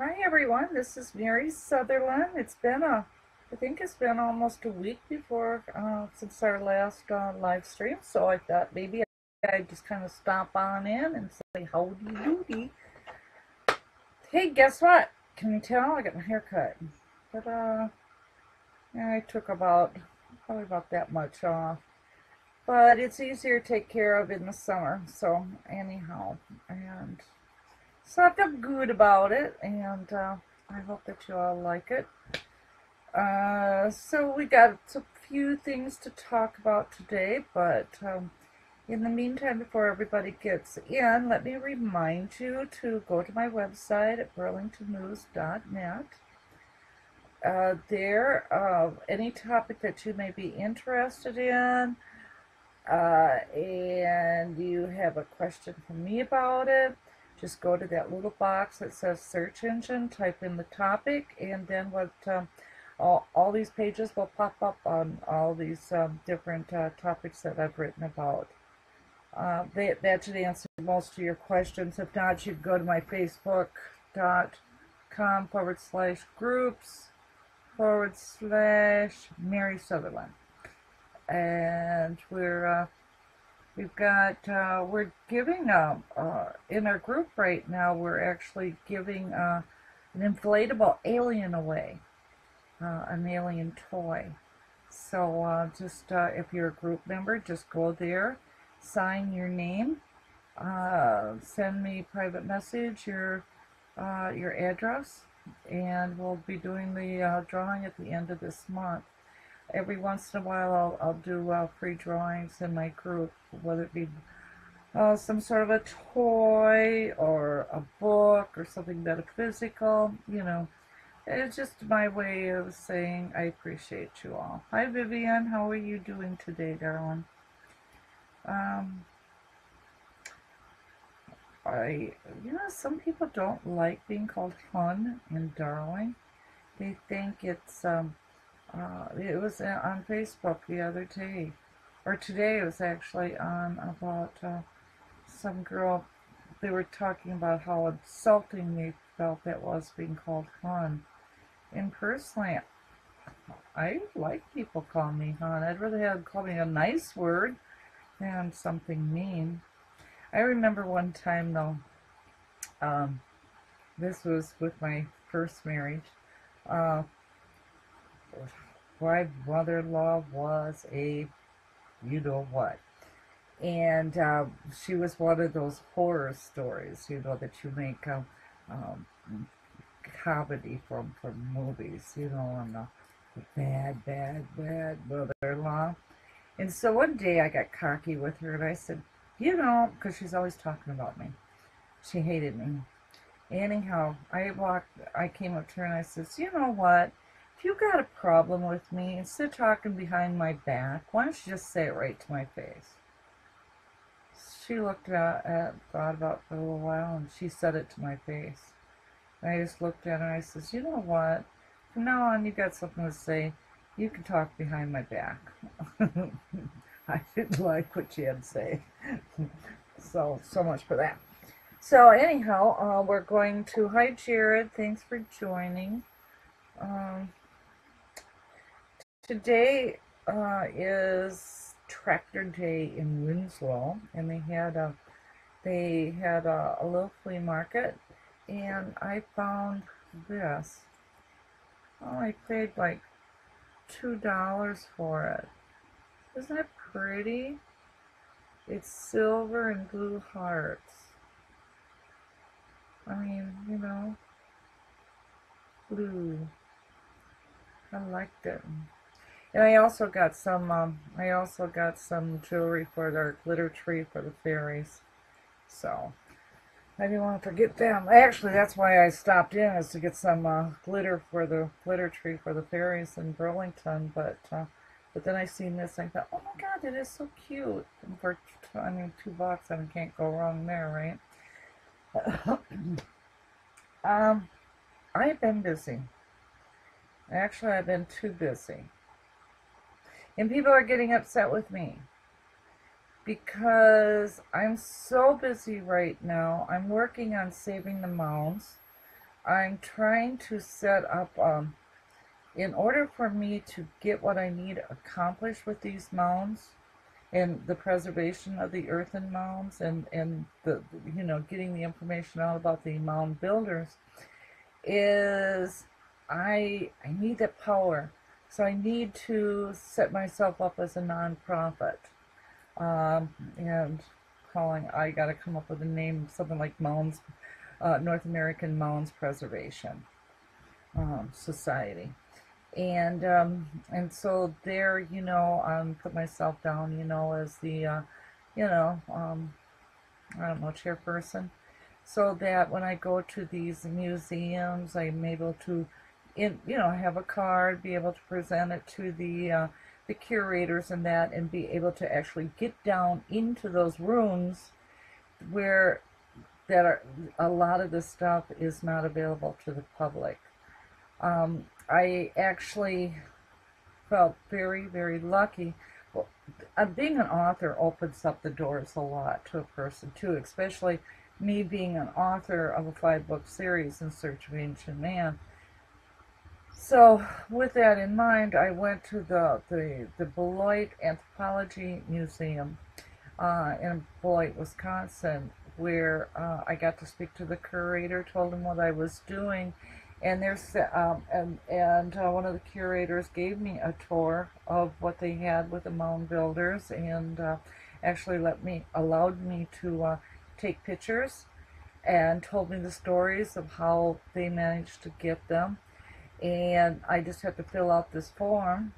Hi everyone, this is Mary Sutherland. It's been a, I think it's been almost a week before, uh, since our last uh, live stream, so I thought maybe I'd just kind of stop on in and say howdy doody. Hey, guess what? Can you tell? I got my hair cut. But, uh, I took about, probably about that much off. But it's easier to take care of in the summer, so anyhow, and so I feel good about it, and uh, I hope that you all like it. Uh, so we got a few things to talk about today, but um, in the meantime, before everybody gets in, let me remind you to go to my website at burlingtonnews.net. Uh, there, uh, any topic that you may be interested in, uh, and you have a question for me about it, just go to that little box that says search engine, type in the topic, and then what um, all, all these pages will pop up on all these um, different uh, topics that I've written about. Uh, they, that should answer most of your questions. If not, you can go to my facebook.com forward slash groups forward slash Mary Sutherland. And we're uh, We've got, uh, we're giving, uh, uh, in our group right now, we're actually giving uh, an inflatable alien away, uh, an alien toy. So uh, just, if you're a group member, just go there, sign your name, send me private message, your, your address, and we'll be doing the drawing at the end of this month every once in a while I'll, I'll do free drawings in my group, whether it be uh, some sort of a toy or a book or something metaphysical, you know. It's just my way of saying I appreciate you all. Hi Vivian, how are you doing today, darling? Um, I, you know, some people don't like being called hun and darling. They think it's, um, uh, it was uh, on Facebook the other day, or today it was actually on about uh, some girl. They were talking about how insulting they felt that was being called hun. And personally, I like people calling me hun. I'd rather have call me a nice word than something mean. I remember one time though, um, this was with my first marriage. Uh, my mother-in-law was a you know what. And uh, she was one of those horror stories you know that you make um, um, comedy from from movies you know and the, the bad bad bad mother-in-law. And so one day I got cocky with her and I said you know because she's always talking about me. She hated me. Anyhow I walked I came up to her and I says you know what if you got a problem with me, instead of talking behind my back, why don't you just say it right to my face? She looked at, at thought about it for a little while, and she said it to my face. And I just looked at her and I says, you know what? From now on, you got something to say. You can talk behind my back. I didn't like what she had to say. so, so much for that. So, anyhow, uh, we're going to, hi Jared, thanks for joining. Um, Today uh, is Tractor Day in Winslow, and they had a they had a, a little flea market, and I found this. Oh, I paid like two dollars for it. Isn't that pretty? It's silver and blue hearts. I mean, you know, blue. I liked it. And I also got some, um, I also got some jewelry for their glitter tree for the fairies. So, I didn't want to forget them. Actually, that's why I stopped in, is to get some uh, glitter for the glitter tree for the fairies in Burlington. But, uh, but then I seen this, I thought, oh my god, it is so cute. And for, I mean, two bucks, I mean, can't go wrong there, right? um, I've been busy. Actually, I've been too busy. And people are getting upset with me because I'm so busy right now. I'm working on saving the mounds. I'm trying to set up, um, in order for me to get what I need accomplished with these mounds and the preservation of the earthen mounds and, and the, you know, getting the information out about the mound builders is I, I need that power. So I need to set myself up as a nonprofit. Um, and calling, I got to come up with a name, something like Mounds, uh, North American Mounds Preservation um, Society. And um, and so there, you know, um, put myself down, you know, as the, uh, you know, um, I don't know, chairperson, so that when I go to these museums, I'm able to, in, you know, have a card, be able to present it to the uh, the curators and that and be able to actually get down into those rooms where that are a lot of the stuff is not available to the public. Um, I actually felt very, very lucky. Well, uh, being an author opens up the doors a lot to a person too, especially me being an author of a five book series in search of ancient man so, with that in mind, I went to the, the, the Beloit Anthropology Museum uh, in Beloit, Wisconsin, where uh, I got to speak to the curator, told him what I was doing, and there's um, and and uh, one of the curators gave me a tour of what they had with the mound builders, and uh, actually let me allowed me to uh, take pictures, and told me the stories of how they managed to get them and I just have to fill out this form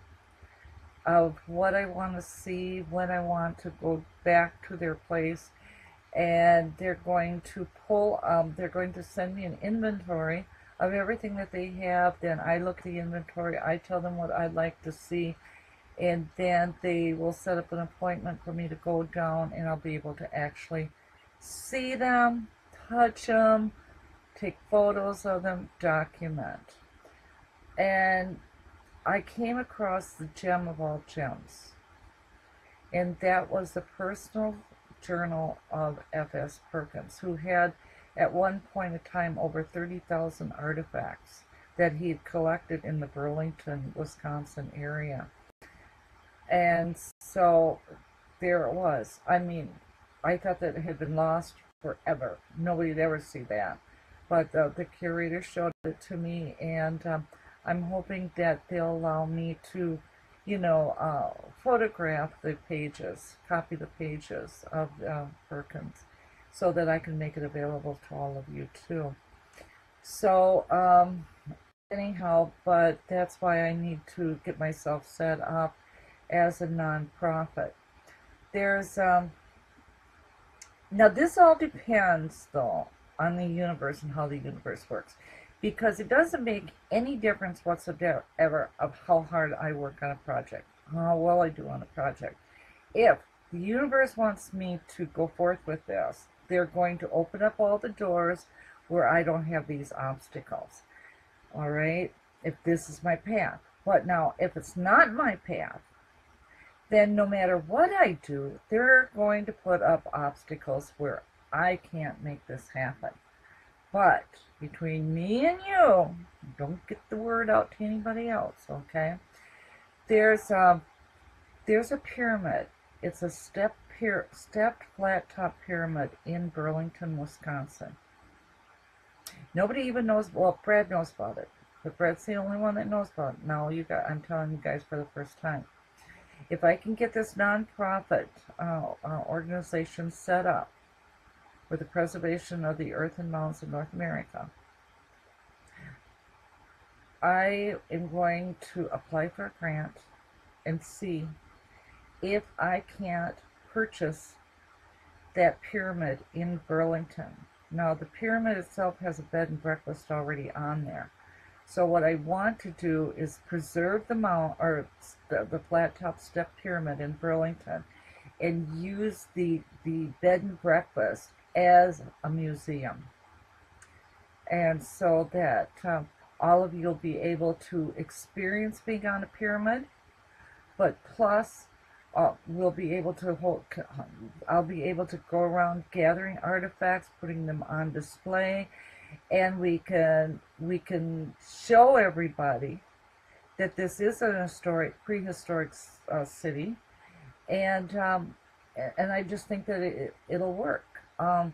of what I want to see, when I want to go back to their place, and they're going to pull, um, they're going to send me an inventory of everything that they have. Then I look at the inventory, I tell them what I'd like to see, and then they will set up an appointment for me to go down, and I'll be able to actually see them, touch them, take photos of them, document and I came across the gem of all gems. And that was the personal journal of F.S. Perkins, who had at one point in time over 30,000 artifacts that he had collected in the Burlington, Wisconsin area. And so there it was. I mean, I thought that it had been lost forever. Nobody'd ever see that. But uh, the curator showed it to me, and um, I'm hoping that they'll allow me to, you know, uh, photograph the pages, copy the pages of uh, Perkins, so that I can make it available to all of you too. So, um, anyhow, but that's why I need to get myself set up as a nonprofit. There's, um, now this all depends though on the universe and how the universe works because it doesn't make any difference whatsoever of how hard I work on a project, how well I do on a project. If the universe wants me to go forth with this, they're going to open up all the doors where I don't have these obstacles. All right? If this is my path. But now, if it's not my path, then no matter what I do, they're going to put up obstacles where I can't make this happen. But between me and you, don't get the word out to anybody else, okay? There's a there's a pyramid. It's a step pier, stepped flat top pyramid in Burlington, Wisconsin. Nobody even knows. Well, Brad knows about it, but Brad's the only one that knows about it. Now you got. I'm telling you guys for the first time. If I can get this nonprofit uh, uh, organization set up, for the preservation of the earth and mountains of North America. I am going to apply for a grant and see if I can't purchase that pyramid in Burlington. Now, the pyramid itself has a bed and breakfast already on there. So what I want to do is preserve the mount or the, the flat top step pyramid in Burlington and use the the bed and breakfast as a museum. And so that um, all of you will be able to experience being on a pyramid, but plus uh, we'll be able to hold, I'll be able to go around gathering artifacts, putting them on display, and we can we can show everybody that this is an historic prehistoric uh, city and um, and I just think that it, it'll work um,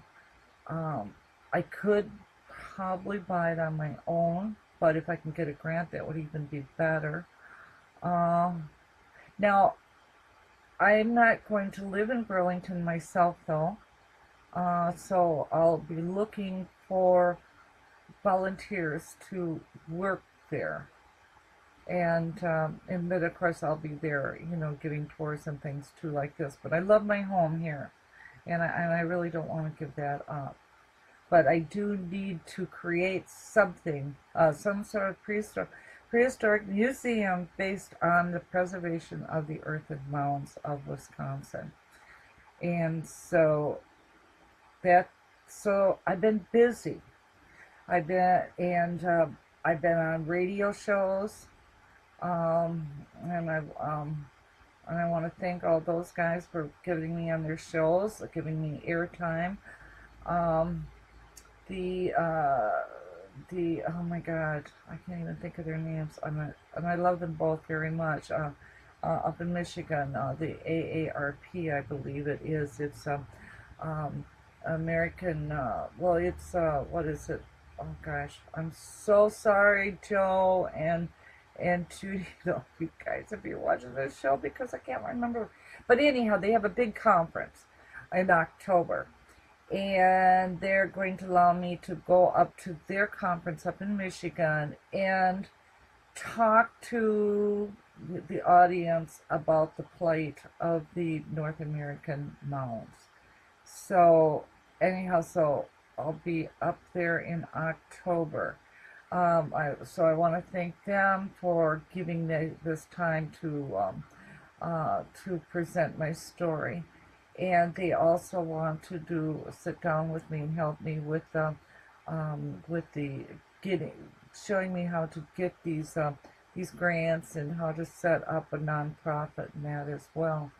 um, I could probably buy it on my own but if I can get a grant that would even be better um, now I'm not going to live in Burlington myself though uh, so I'll be looking for volunteers to work there. And, um, and then of course I'll be there, you know, giving tours and things too like this. But I love my home here. And I, and I really don't want to give that up. But I do need to create something, uh, some sort of prehistoric, prehistoric museum based on the preservation of the earthen mounds of Wisconsin. And so that, so I've been busy I've been and uh, I've been on radio shows, um, and I've um, and I want to thank all those guys for giving me on their shows, giving me airtime. Um, the uh, the oh my god, I can't even think of their names. I'm a, and I love them both very much. Uh, uh, up in Michigan, uh, the AARP, I believe it is. It's um, um American. Uh, well, it's uh, what is it? oh gosh, I'm so sorry, Joe, and and you know you guys if you're watching this show because I can't remember. But anyhow, they have a big conference in October, and they're going to allow me to go up to their conference up in Michigan and talk to the audience about the plight of the North American mounds. So anyhow, so I'll be up there in October. Um, I, so I want to thank them for giving me this time to um, uh, to present my story, and they also want to do sit down with me and help me with the um, with the getting showing me how to get these uh, these grants and how to set up a nonprofit and that as well.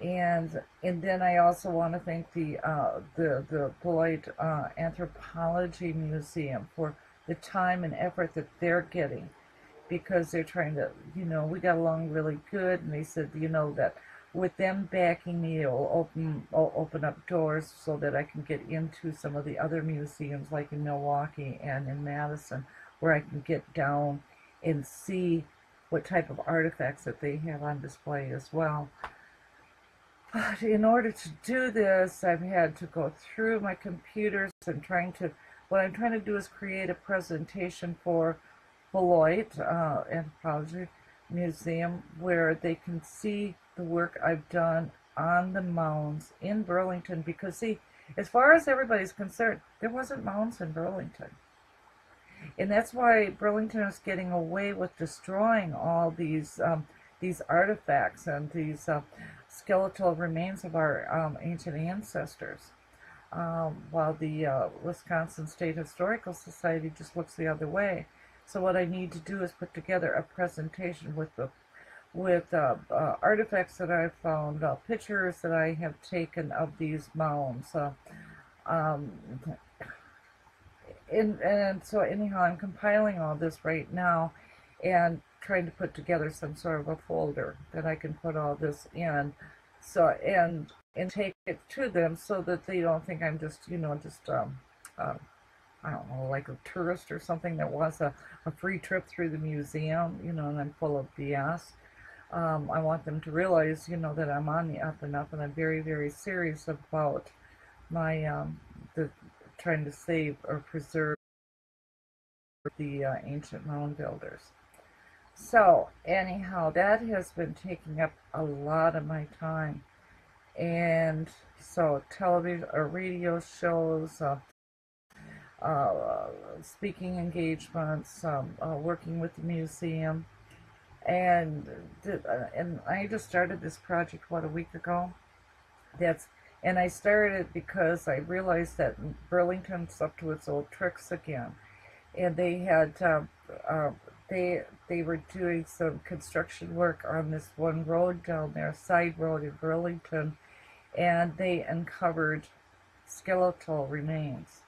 And and then I also want to thank the uh, the the Beloit uh, Anthropology Museum for the time and effort that they're getting because they're trying to you know we got along really good and they said you know that with them backing me it'll open will open up doors so that I can get into some of the other museums like in Milwaukee and in Madison where I can get down and see what type of artifacts that they have on display as well. But in order to do this, I've had to go through my computers and trying to, what I'm trying to do is create a presentation for Beloit uh, Anthropology Museum where they can see the work I've done on the mounds in Burlington because see, as far as everybody's concerned, there wasn't mounds in Burlington. And that's why Burlington is getting away with destroying all these um, these artifacts and these uh, skeletal remains of our um, ancient ancestors. Um, while the uh, Wisconsin State Historical Society just looks the other way. So what I need to do is put together a presentation with the with uh, uh, artifacts that I've found, uh, pictures that I have taken of these mounds. Uh, um, and so anyhow, I'm compiling all this right now and trying to put together some sort of a folder that I can put all this in. So and and take it to them so that they don't think I'm just you know just um, uh, I don't know like a tourist or something that wants a, a free trip through the museum you know and I'm full of BS. Um, I want them to realize you know that I'm on the up and up and I'm very very serious about my um, the trying to save or preserve the uh, ancient mound builders. So, anyhow, that has been taking up a lot of my time. And so, television or radio shows, uh, uh, speaking engagements, um, uh, working with the museum. And uh, and I just started this project, what, a week ago? That's and I started it because I realized that Burlington's up to its old tricks again. And they had uh, uh, they they were doing some construction work on this one road down there, side road in Burlington, and they uncovered skeletal remains.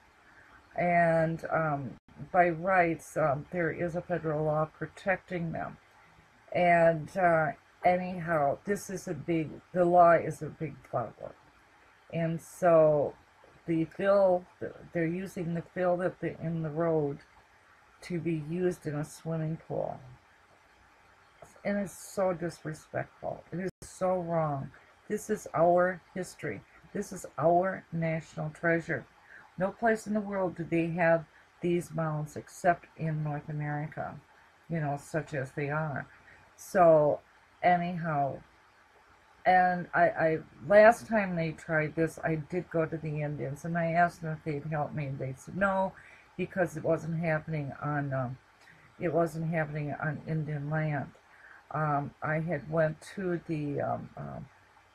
And um, by rights, um, there is a federal law protecting them. And uh, anyhow, this is a big, the law is a big problem. And so the fill, they're using the fill that the, in the road to be used in a swimming pool. And it's so disrespectful. It is so wrong. This is our history. This is our national treasure. No place in the world do they have these mounds except in North America, you know, such as they are. So, anyhow, and I, I last time they tried this, I did go to the Indians and I asked them if they'd help me, and they said no, because it wasn't happening on um, it wasn't happening on Indian land. Um, I had went to the um, um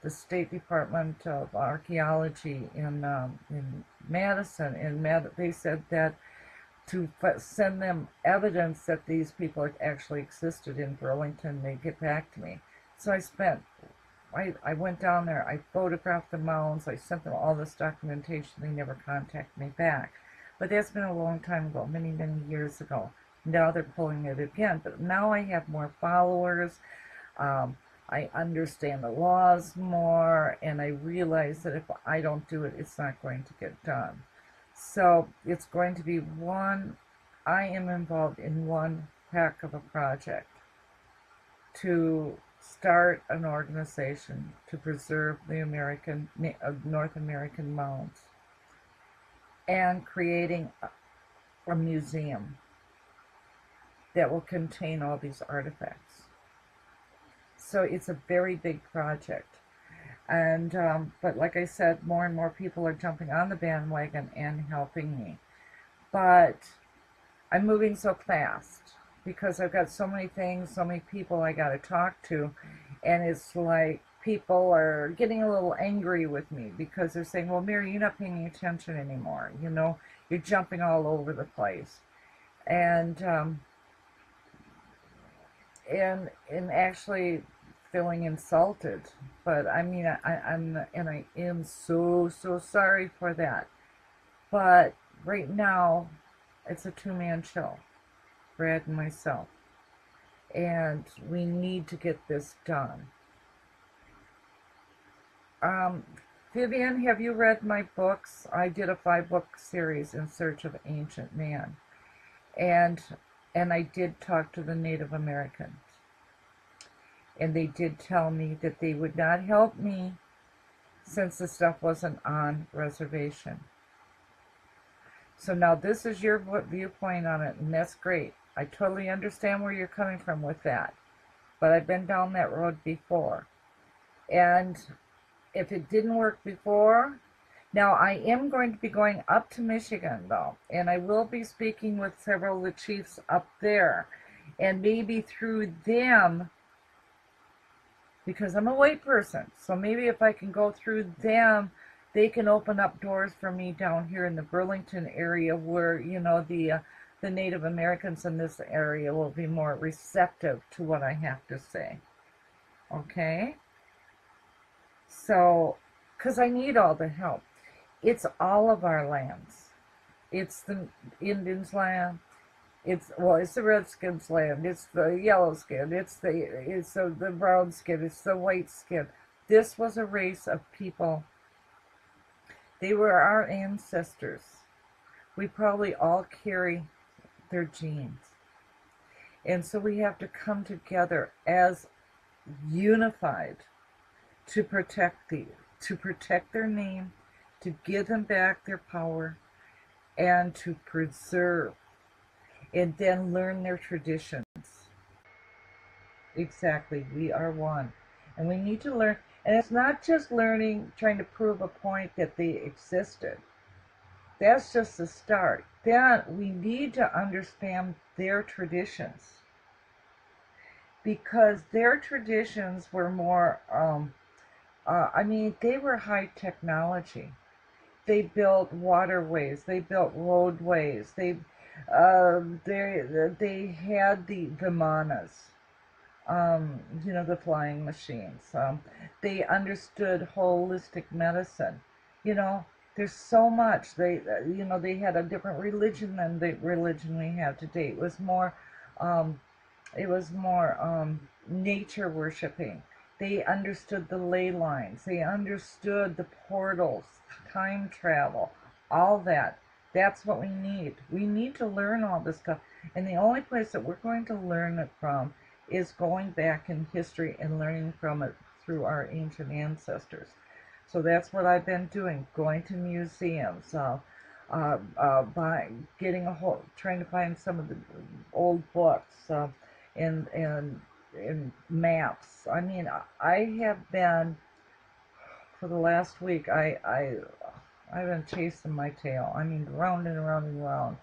the State Department of Archaeology in um, in Madison, and Mad- they said that to send them evidence that these people actually existed in Burlington, they'd get back to me. So I spent, I, I went down there, I photographed the mounds, I sent them all this documentation, they never contacted me back. But that's been a long time ago, many, many years ago. Now they're pulling it again, but now I have more followers. Um, I understand the laws more, and I realize that if I don't do it, it's not going to get done. So it's going to be one, I am involved in one heck of a project to start an organization to preserve the American, uh, North American mounds and creating a museum that will contain all these artifacts. So it's a very big project. And, um, but like I said, more and more people are jumping on the bandwagon and helping me. But I'm moving so fast because I've got so many things, so many people I got to talk to. And it's like people are getting a little angry with me because they're saying, well, Mary, you're not paying attention anymore. You know, you're jumping all over the place. And, um, and, and actually, feeling insulted. But I mean, I, I'm, and I am so, so sorry for that. But right now, it's a two man show, Brad and myself. And we need to get this done. Um, Vivian, have you read my books? I did a five book series in search of ancient man. And and I did talk to the Native Americans and they did tell me that they would not help me since the stuff wasn't on reservation. So now this is your viewpoint on it, and that's great. I totally understand where you're coming from with that. But I've been down that road before. And if it didn't work before, now I am going to be going up to Michigan though, and I will be speaking with several of the chiefs up there. And maybe through them because I'm a white person. So maybe if I can go through them, they can open up doors for me down here in the Burlington area where, you know, the uh, the Native Americans in this area will be more receptive to what I have to say. Okay? So, because I need all the help. It's all of our lands. It's the Indians' land, it's well, it's the Redskins' land. It's the yellow skin. It's the it's the, the brown skin. It's the white skin. This was a race of people. They were our ancestors. We probably all carry their genes. And so we have to come together as unified to protect the to protect their name, to give them back their power, and to preserve and then learn their traditions. Exactly, we are one. And we need to learn, and it's not just learning, trying to prove a point that they existed. That's just the start. Then we need to understand their traditions. Because their traditions were more, um, uh, I mean, they were high technology. They built waterways, they built roadways, they um, they they had the Vimanas, um, you know, the flying machines. Um, they understood holistic medicine. You know, there's so much. They, you know, they had a different religion than the religion we have today. It was more, um, it was more um, nature worshiping. They understood the ley lines. They understood the portals, time travel, all that. That's what we need. We need to learn all this stuff. And the only place that we're going to learn it from is going back in history and learning from it through our ancient ancestors. So that's what I've been doing, going to museums, uh, uh, uh, by getting a whole, trying to find some of the old books, uh, and, and, and maps. I mean, I have been, for the last week, I, I, I've been chasing my tail. I mean, round and round and round.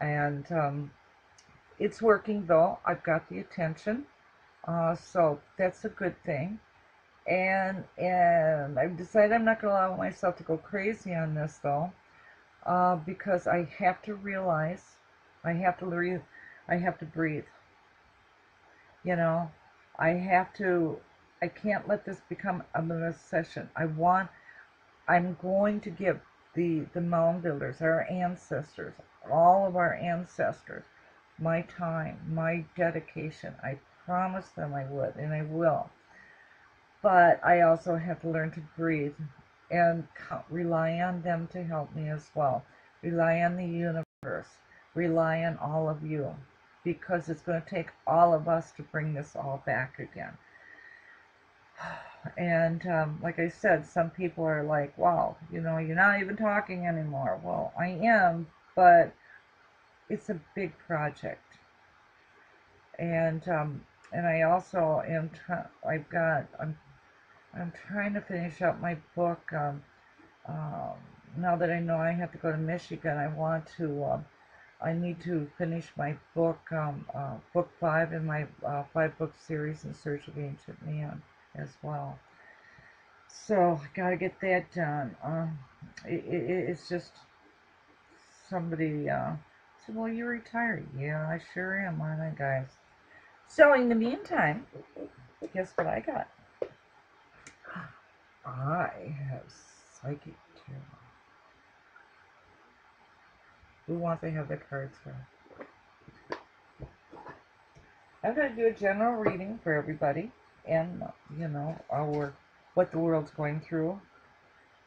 And, um, it's working though. I've got the attention. Uh, so that's a good thing and and I've decided I'm not going to allow myself to go crazy on this though, uh, because I have to realize, I have to breathe, I have to breathe. You know, I have to, I can't let this become a obsession. I want, I'm going to give the the mound builders, our ancestors, all of our ancestors, my time, my dedication. I promised them I would, and I will but I also have to learn to breathe and rely on them to help me as well. Rely on the universe. Rely on all of you because it's going to take all of us to bring this all back again. And um, like I said, some people are like, wow, you know, you're not even talking anymore. Well, I am, but it's a big project. And um, and I also am, I've got, I'm I'm trying to finish up my book. Um, um, now that I know I have to go to Michigan, I want to. I need to finish my book, um, uh, book five in my uh, five book series in search of ancient man as well. So I gotta get that done. Um, it, it, it's just somebody uh, said, "Well, you're retired." Yeah, I sure am, aren't I, guys? So in the meantime, guess what I got? I have psychic too. Who wants to have the cards for? I'm going to do a general reading for everybody and, you know, our what the world's going through.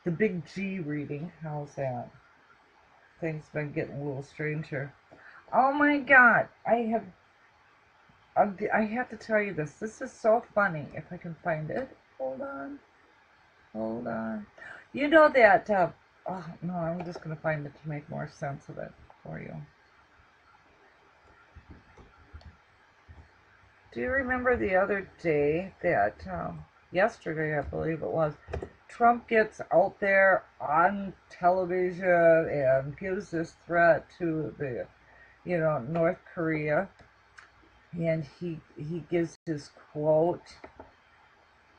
The big G reading. How's that? Things been getting a little stranger. Oh my god. I have I have to tell you this. This is so funny. If I can find it. Hold on. Hold on. You know that, uh, oh, no, I'm just going to find it to make more sense of it for you. Do you remember the other day that, um, yesterday I believe it was, Trump gets out there on television and gives this threat to the, you know, North Korea, and he he gives his quote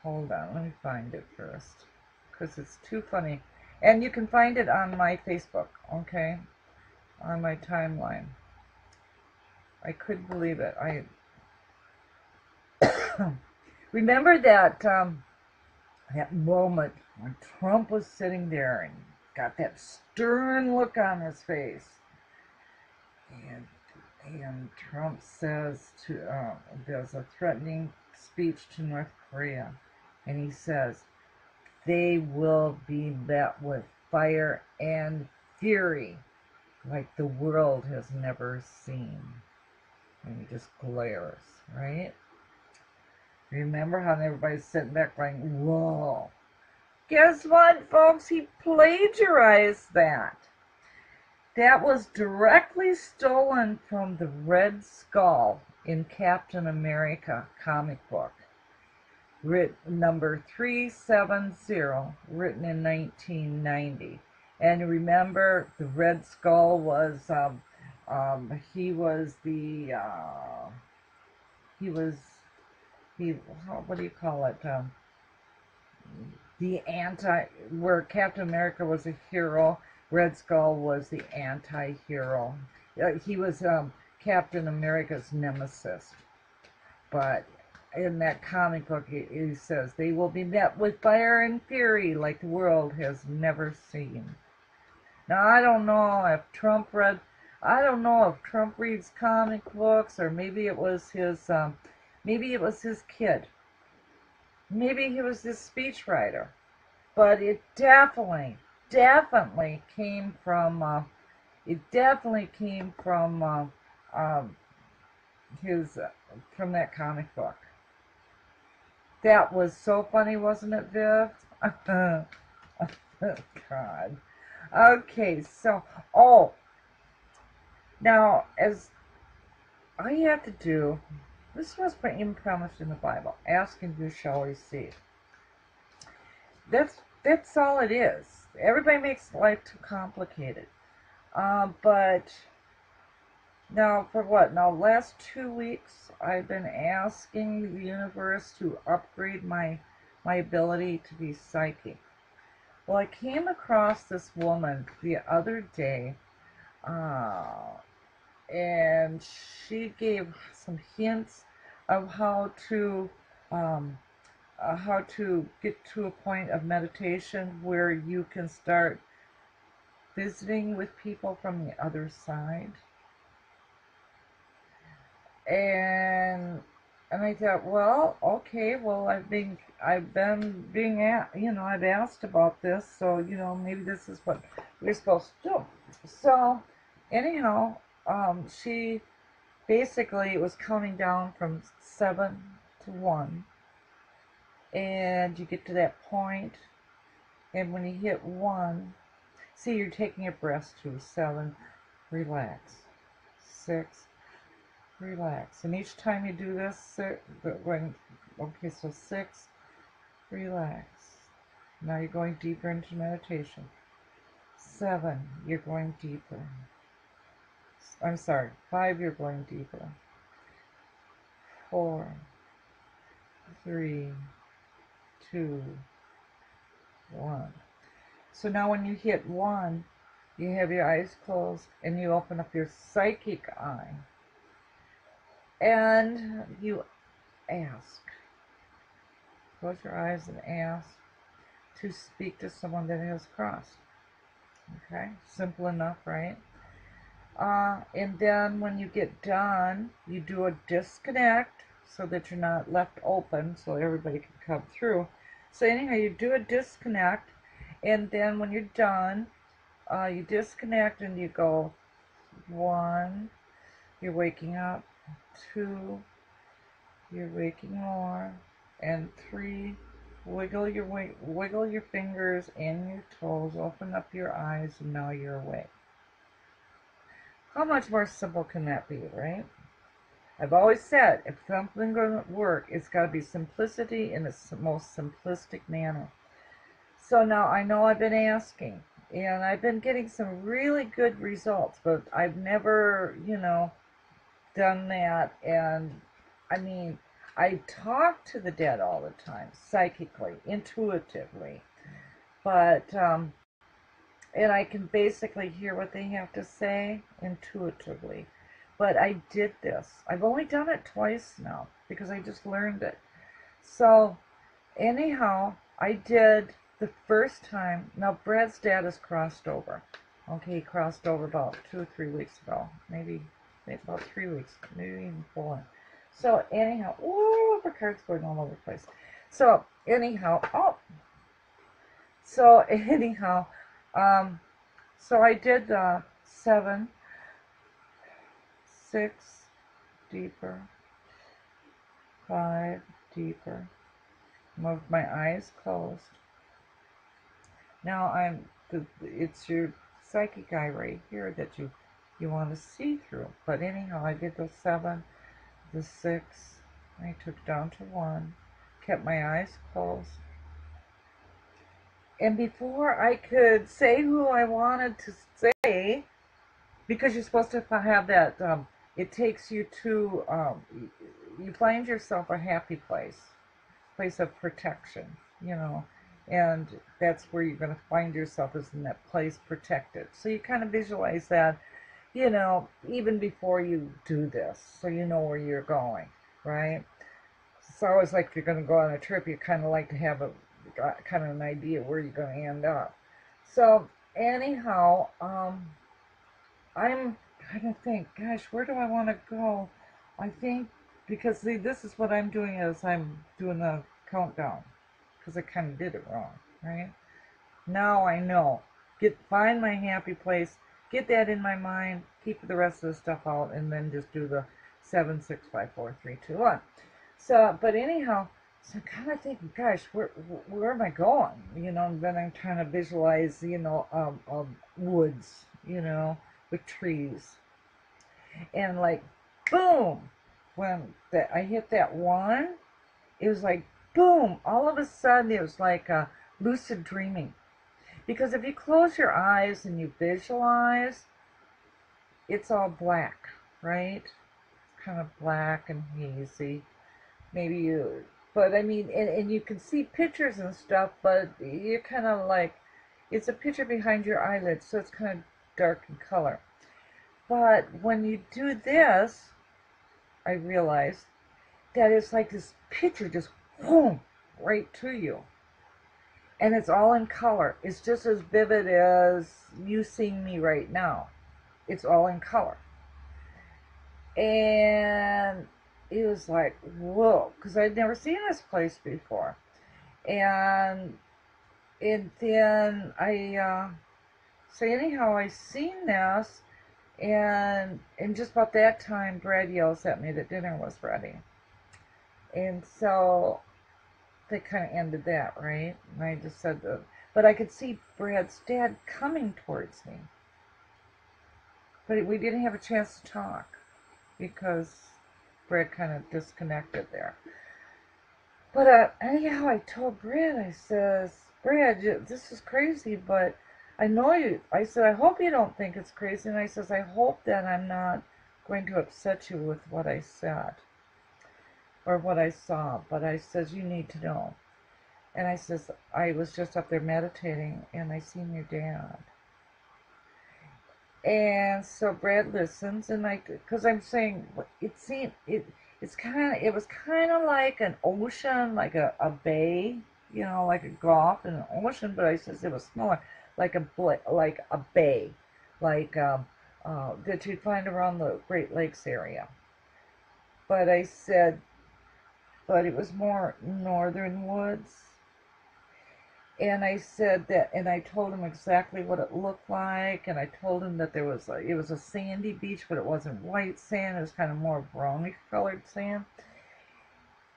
Hold on, let me find it first. Because it's too funny. And you can find it on my Facebook, okay? On my timeline. I couldn't believe it. I remember that um, that moment when Trump was sitting there and got that stern look on his face. And and Trump says to uh, there's a threatening speech to North Korea and he says, they will be met with fire and fury like the world has never seen. And he just glares, right? Remember how everybody's sitting back going, whoa. Guess what, folks? He plagiarized that. That was directly stolen from the Red Skull in Captain America comic book writ number 370, written in 1990. And remember, the Red Skull was, um, um, he was the, uh, he was, he, what do you call it? Um, the anti, where Captain America was a hero, Red Skull was the anti-hero. Uh, he was um, Captain America's nemesis. But in that comic book, he says, they will be met with fire and fury like the world has never seen. Now I don't know if Trump read, I don't know if Trump reads comic books or maybe it was his, um, maybe it was his kid. Maybe he was his speechwriter. But it definitely, definitely came from, uh, it definitely came from uh, um, his, uh, from that comic book. That was so funny, wasn't it, Viv? God. Okay, so, oh, now, as all you have to do, this was even promised in the Bible, ask and you shall receive. That's, that's all it is. Everybody makes life too complicated. Uh, but now, for what? Now, last two weeks, I've been asking the universe to upgrade my my ability to be psychic. Well, I came across this woman the other day, uh, and she gave some hints of how to um, uh, how to get to a point of meditation where you can start visiting with people from the other side. And and I thought, well, okay, well, I've been, I've been being, at, you know, I've asked about this, so you know, maybe this is what we're supposed to do. So, anyhow, um, she basically was counting down from seven to one, and you get to that point, and when you hit one, see, you're taking a breath to seven, relax, six, relax. And each time you do this, when, okay, so six, relax. Now you're going deeper into meditation. Seven, you're going deeper. I'm sorry, five, you're going deeper. Four, three, two, one. So now when you hit one, you have your eyes closed and you open up your psychic eye and you ask. Close your eyes and ask to speak to someone that has crossed. Okay, simple enough, right? Uh, and then when you get done, you do a disconnect so that you're not left open so everybody can come through. So anyhow, you do a disconnect, and then when you're done, uh, you disconnect and you go one, you're waking up, two, you're waking more, and three, wiggle your wiggle your fingers and your toes, open up your eyes, and now you're awake. How much more simple can that be, right? I've always said, if something's going to work, it's got to be simplicity in its most simplistic manner. So now I know I've been asking, and I've been getting some really good results, but I've never, you know, done that and I mean I talk to the dead all the time psychically intuitively. But um, and I can basically hear what they have to say intuitively. But I did this. I've only done it twice now because I just learned it. So anyhow I did the first time. Now Brad's dad has crossed over. Okay he crossed over about two or three weeks ago maybe about three weeks, maybe even four. So anyhow, ooh, the cards going all over the place. So anyhow, oh, so anyhow, um, so I did uh, seven, six, deeper, five, deeper. Move my eyes closed. Now I'm, it's your psychic eye right here that you you want to see through. But anyhow, I did the seven, the six, I took down to one, kept my eyes closed. And before I could say who I wanted to say, because you're supposed to have that, um, it takes you to, um, you find yourself a happy place, place of protection, you know, and that's where you're going to find yourself is in that place protected. So you kind of visualize that you know, even before you do this, so you know where you're going, right? It's always like if you're going to go on a trip, you kind of like to have a kind of an idea where you're going to end up. So anyhow, um, I'm trying to think, gosh, where do I want to go? I think because see, this is what I'm doing as I'm doing the countdown because I kind of did it wrong, right? Now I know. Get find my happy place, get that in my mind, keep the rest of the stuff out, and then just do the seven, six, five, four, three, two, one. So, but anyhow, so kind of thinking, gosh, where where am I going? You know, and then I'm trying to visualize, you know, um, um woods, you know, with trees, and like, boom, when that I hit that one, it was like boom, all of a sudden it was like a lucid dreaming. Because if you close your eyes and you visualize, it's all black, right? It's kind of black and hazy. Maybe you, but I mean, and, and you can see pictures and stuff, but you're kind of like, it's a picture behind your eyelids, so it's kind of dark in color. But when you do this, I realized that it's like this picture just boom, right to you. And it's all in color. It's just as vivid as you seeing me right now. It's all in color. And it was like, whoa, because I'd never seen this place before. And and then I uh, so anyhow I seen this and and just about that time, Brad yells at me that dinner was ready. And so they kind of ended that, right? And I just said, but I could see Brad's dad coming towards me. But we didn't have a chance to talk because Brad kind of disconnected there. But uh, anyhow, I told Brad, I says, Brad, this is crazy, but I know you. I said, I hope you don't think it's crazy. And I says, I hope that I'm not going to upset you with what I said or what I saw. But I says, you need to know. And I says, I was just up there meditating and I seen your dad. And so Brad listens and I, because I'm saying, it seemed, it, it's kind of, it was kind of like an ocean, like a, a bay, you know, like a Gulf and an ocean, but I says it was smaller like a like a bay, like um, uh, that you'd find around the Great Lakes area. But I said, but it was more northern woods. And I said that, and I told him exactly what it looked like, and I told him that there was a, it was a sandy beach, but it wasn't white sand; it was kind of more brownish colored sand.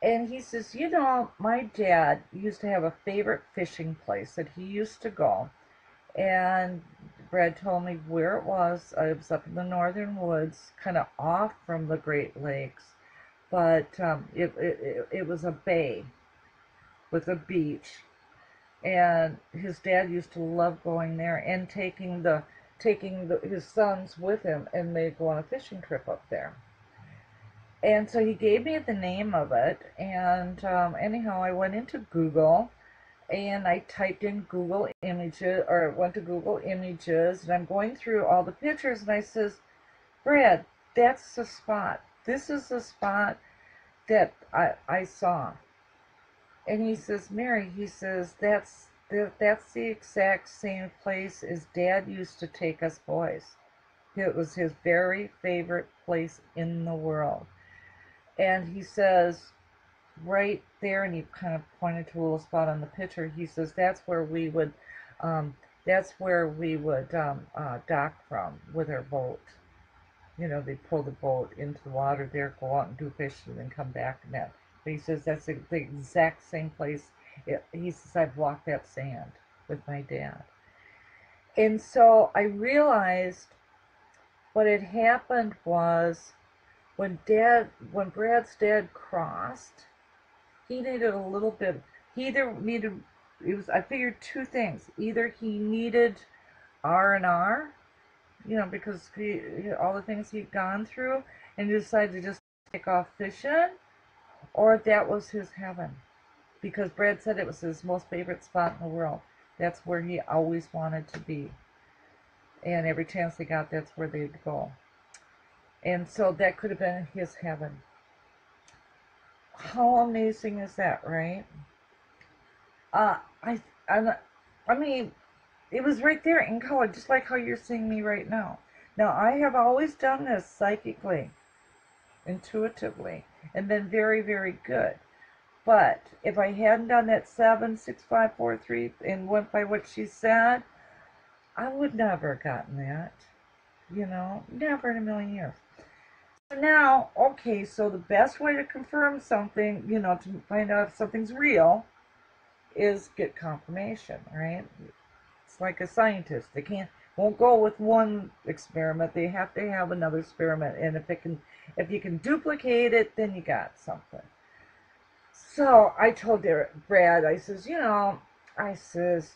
And he says, you know, my dad used to have a favorite fishing place that he used to go, and Brad told me where it was. I was up in the northern woods, kind of off from the Great Lakes, but um, it, it, it was a bay with a beach, and his dad used to love going there and taking the taking the, his sons with him, and they'd go on a fishing trip up there. And so he gave me the name of it, and um, anyhow, I went into Google and I typed in Google Images or went to Google Images and I'm going through all the pictures and I says, Brad, that's the spot. This is the spot that I, I saw. And he says, Mary, he says, that's the, that's the exact same place as Dad used to take us boys. It was his very favorite place in the world. And he says, right there, and he kind of pointed to a little spot on the picture. He says that's where we would, um, that's where we would um, uh, dock from with our boat. You know, they pull the boat into the water there, go out and do fishing, and then come back and that. But he says that's the, the exact same place. It, he says I've walked that sand with my dad. And so I realized what had happened was when dad when Brad's dad crossed, he needed a little bit. He either needed it was I figured two things. Either he needed R and R, you know, because he, all the things he'd gone through, and he decided to just take off fishing, or that was his heaven, because Brad said it was his most favorite spot in the world. That's where he always wanted to be, and every chance they got, that's where they'd go. And so that could have been his heaven. How amazing is that, right? Uh, I, I, I mean, it was right there in color, just like how you're seeing me right now. Now, I have always done this psychically, intuitively, and been very, very good. But if I hadn't done that seven, six, five, four, three, and went by what she said, I would never have gotten that. You know, never in a million years. So now, okay, so the best way to confirm something, you know, to find out if something's real, is get confirmation, right? Like a scientist. They can't won't go with one experiment. They have to have another experiment, and if it can, if you can duplicate it, then you got something. So I told Brad, I says, you know, I says,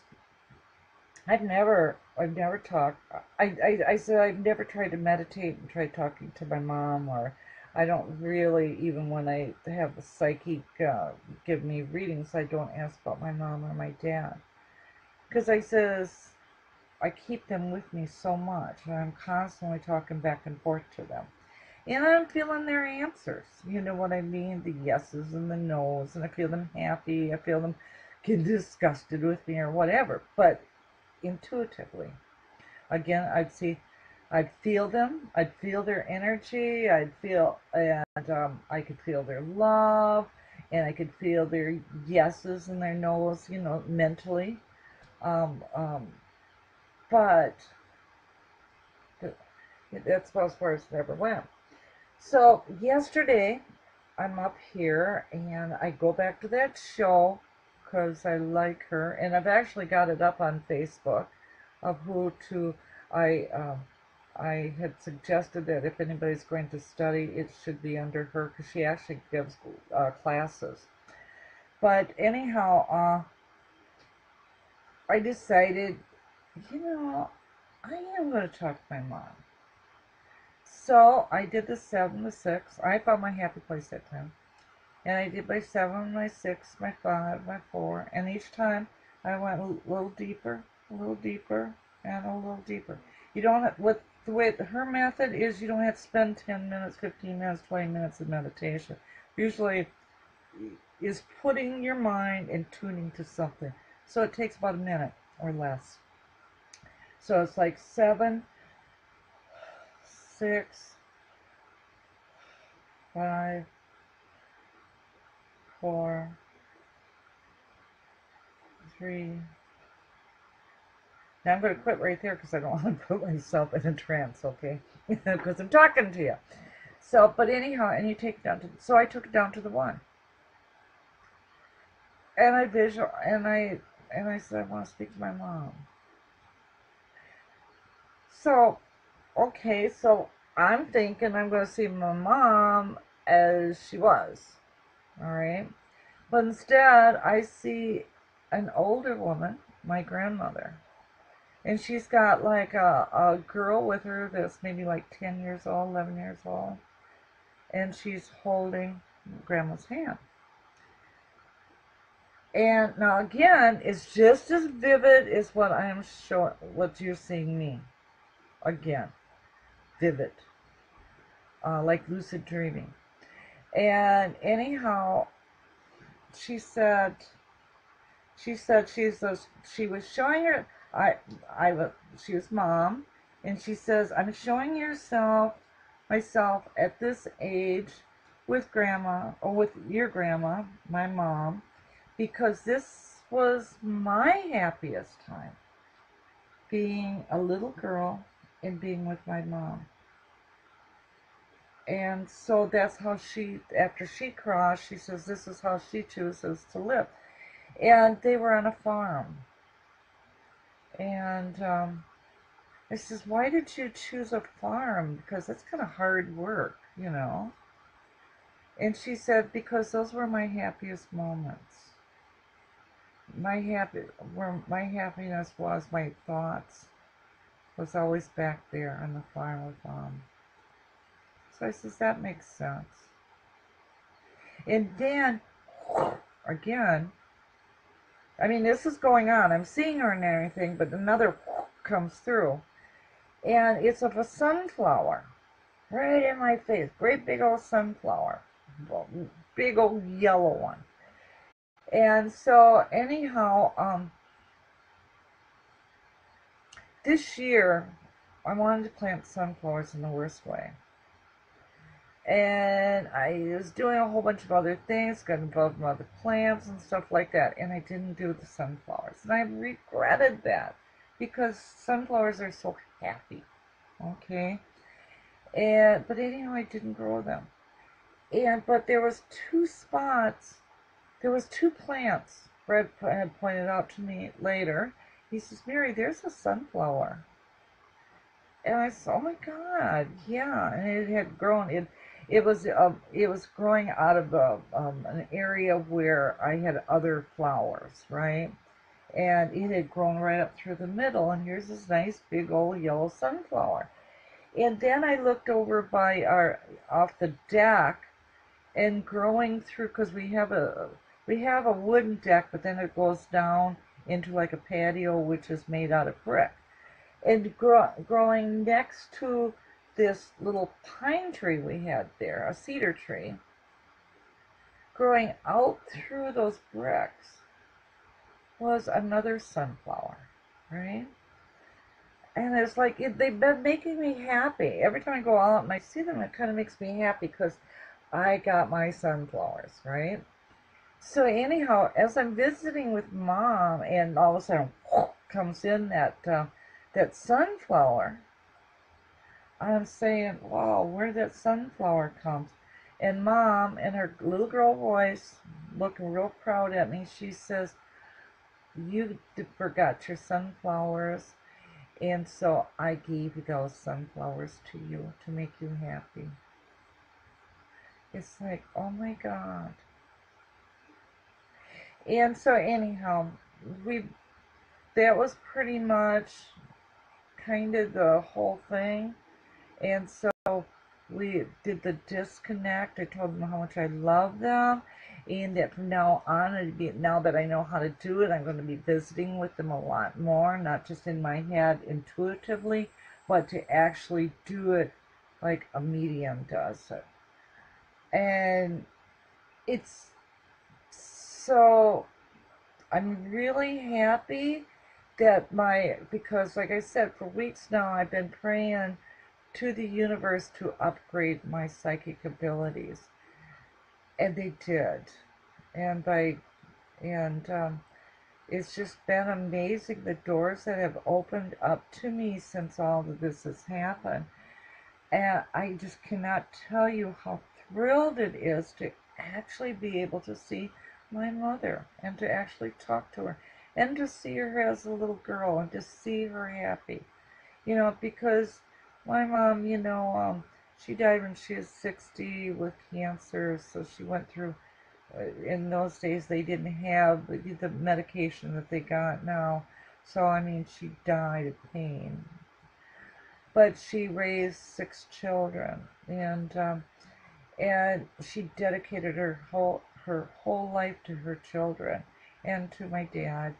I've never, I've never talked. I, I, I said I've never tried to meditate and try talking to my mom, or I don't really, even when I have the psychic uh, give me readings, I don't ask about my mom or my dad, because I says I keep them with me so much, and I'm constantly talking back and forth to them. And I'm feeling their answers. You know what I mean? The yeses and the nos, and I feel them happy. I feel them get disgusted with me or whatever. But intuitively, again, I'd see, I'd feel them. I'd feel their energy. I'd feel, and um, I could feel their love, and I could feel their yeses and their nos. You know, mentally. Um, um, but that's about as far as it ever went. So yesterday, I'm up here and I go back to that show because I like her, and I've actually got it up on Facebook of who to I um, I had suggested that if anybody's going to study, it should be under her because she actually gives uh, classes. But anyhow, uh, I decided, you know, I am going to talk to my mom. So I did the seven, the six. I found my happy place that time. And I did my seven, my six, my five, my four. And each time I went a little deeper, a little deeper, and a little deeper. You don't have, with the way her method is, you don't have to spend 10 minutes, 15 minutes, 20 minutes of meditation. Usually is putting your mind and tuning to something. So it takes about a minute or less. So it's like seven, six, five, four, three. Now I'm going to quit right there because I don't want to put myself in a trance, okay? Because I'm talking to you. So, but anyhow, and you take it down to, so I took it down to the one. And I visual, and I, and I said, I want to speak to my mom. So, okay, so I'm thinking I'm going to see my mom as she was. All right. But instead, I see an older woman, my grandmother. And she's got like a, a girl with her that's maybe like 10 years old, 11 years old. And she's holding grandma's hand. And now again, it's just as vivid as what I am showing, what you're seeing me again, vivid, uh, like lucid dreaming. And anyhow, she said, she said she's a, she was showing her, I, I was, she was mom, and she says, I'm showing yourself, myself at this age with grandma, or with your grandma, my mom, because this was my happiest time, being a little girl and being with my mom. And so that's how she, after she crossed, she says this is how she chooses to live. And they were on a farm. And um, I says, why did you choose a farm? Because that's kind of hard work, you know. And she said, because those were my happiest moments. My happy, where my happiness was my thoughts was always back there on the farm with mom. So I says, that makes sense. And then, again, I mean, this is going on. I'm seeing her and everything, but another comes through. And it's of a sunflower. Right in my face. Great big old sunflower. Big old yellow one. And so, anyhow, um, this year, I wanted to plant sunflowers in the worst way. And I was doing a whole bunch of other things, got involved in other plants and stuff like that, and I didn't do the sunflowers. And I regretted that because sunflowers are so happy. Okay? And but anyhow I didn't grow them. And but there was two spots, there was two plants Fred had pointed out to me later. He says, Mary, there's a sunflower. And I said, oh my God, yeah. And it had grown. It it was um, it was growing out of a, um, an area where I had other flowers, right? And it had grown right up through the middle. And here's this nice big old yellow sunflower. And then I looked over by our off the deck and growing through because we have a we have a wooden deck, but then it goes down into like a patio which is made out of brick. And grow, growing next to this little pine tree we had there, a cedar tree, growing out through those bricks was another sunflower, right? And it's like it, they've been making me happy. Every time I go out and I see them, it kind of makes me happy because I got my sunflowers, right? So anyhow, as I'm visiting with mom, and all of a sudden comes in that uh, that sunflower, I'm saying, "Wow, where that sunflower comes?" And mom, in her little girl voice, looking real proud at me, she says, "You forgot your sunflowers." And so I gave those sunflowers to you to make you happy. It's like, oh my God. And so anyhow, we that was pretty much kind of the whole thing. And so we did the disconnect. I told them how much I love them and that from now on, now that I know how to do it, I'm going to be visiting with them a lot more, not just in my head intuitively, but to actually do it like a medium does it. And it's so, I'm really happy that my, because like I said, for weeks now, I've been praying to the universe to upgrade my psychic abilities. And they did. And by and um, it's just been amazing the doors that have opened up to me since all of this has happened. And i just cannot tell you how thrilled it is to actually be able to see my mother and to actually talk to her and to see her as a little girl and to see her happy you know because my mom you know um, she died when she was 60 with cancer, so she went through. Uh, in those days, they didn't have the medication that they got now, so I mean, she died of pain. But she raised six children, and um, and she dedicated her whole her whole life to her children and to my dad.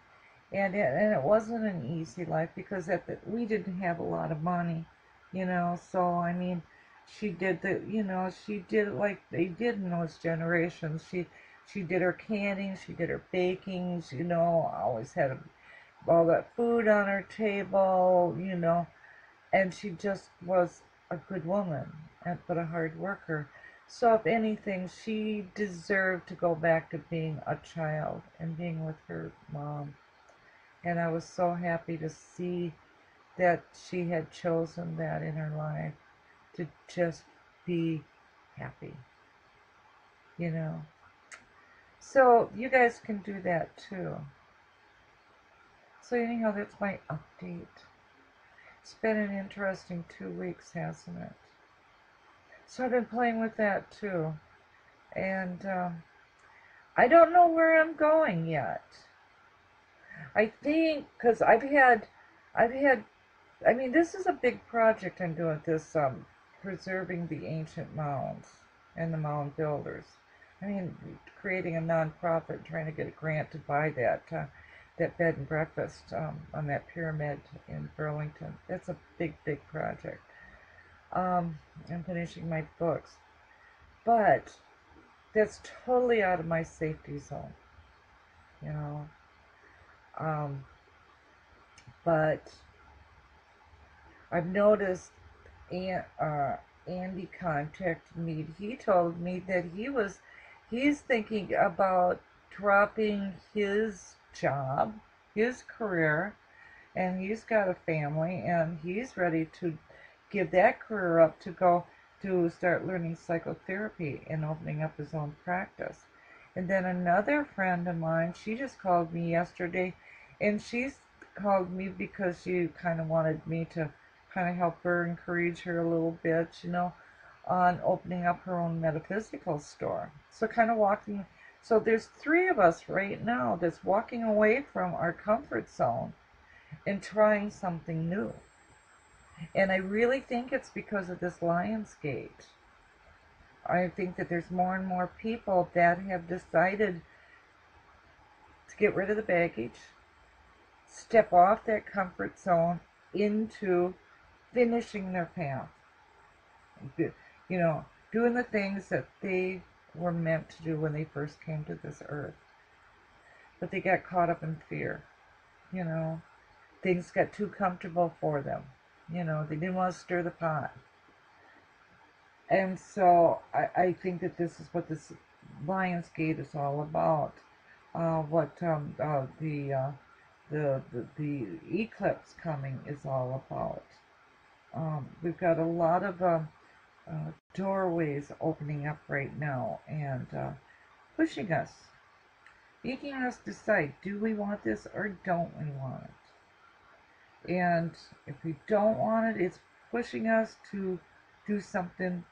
And it, and it wasn't an easy life because at the, we didn't have a lot of money, you know. So I mean, she did the you know she did it like they did in those generations she she did her canning she did her baking you know always had all that food on her table you know and she just was a good woman and but a hard worker so if anything she deserved to go back to being a child and being with her mom and i was so happy to see that she had chosen that in her life to just be happy. You know? So you guys can do that too. So anyhow, that's my update. It's been an interesting two weeks, hasn't it? So I've been playing with that too. And um, I don't know where I'm going yet. I think, because I've had, I've had, I mean, this is a big project I'm doing this um, preserving the ancient mounds and the mound builders. I mean, creating a nonprofit, trying to get a grant to buy that uh, that bed and breakfast um, on that pyramid in Burlington. That's a big, big project. Um, I'm finishing my books, but that's totally out of my safety zone. You know, um, but I've noticed and uh, Andy contacted me. He told me that he was he's thinking about dropping his job, his career, and he's got a family and he's ready to give that career up to go to start learning psychotherapy and opening up his own practice. And then another friend of mine, she just called me yesterday and she's called me because she kind of wanted me to kind of help her, encourage her a little bit, you know, on opening up her own metaphysical store. So kind of walking. So there's three of us right now that's walking away from our comfort zone and trying something new. And I really think it's because of this Lionsgate. I think that there's more and more people that have decided to get rid of the baggage, step off that comfort zone into finishing their path. You know, doing the things that they were meant to do when they first came to this earth. But they got caught up in fear. You know, things got too comfortable for them. You know, they didn't want to stir the pot. And so I, I think that this is what this Lionsgate is all about. Uh, what um, uh, the, uh, the, the the eclipse coming is all about. Um, we've got a lot of um, uh, doorways opening up right now and uh, pushing us, making us decide do we want this or don't we want it? And if we don't want it, it's pushing us to do something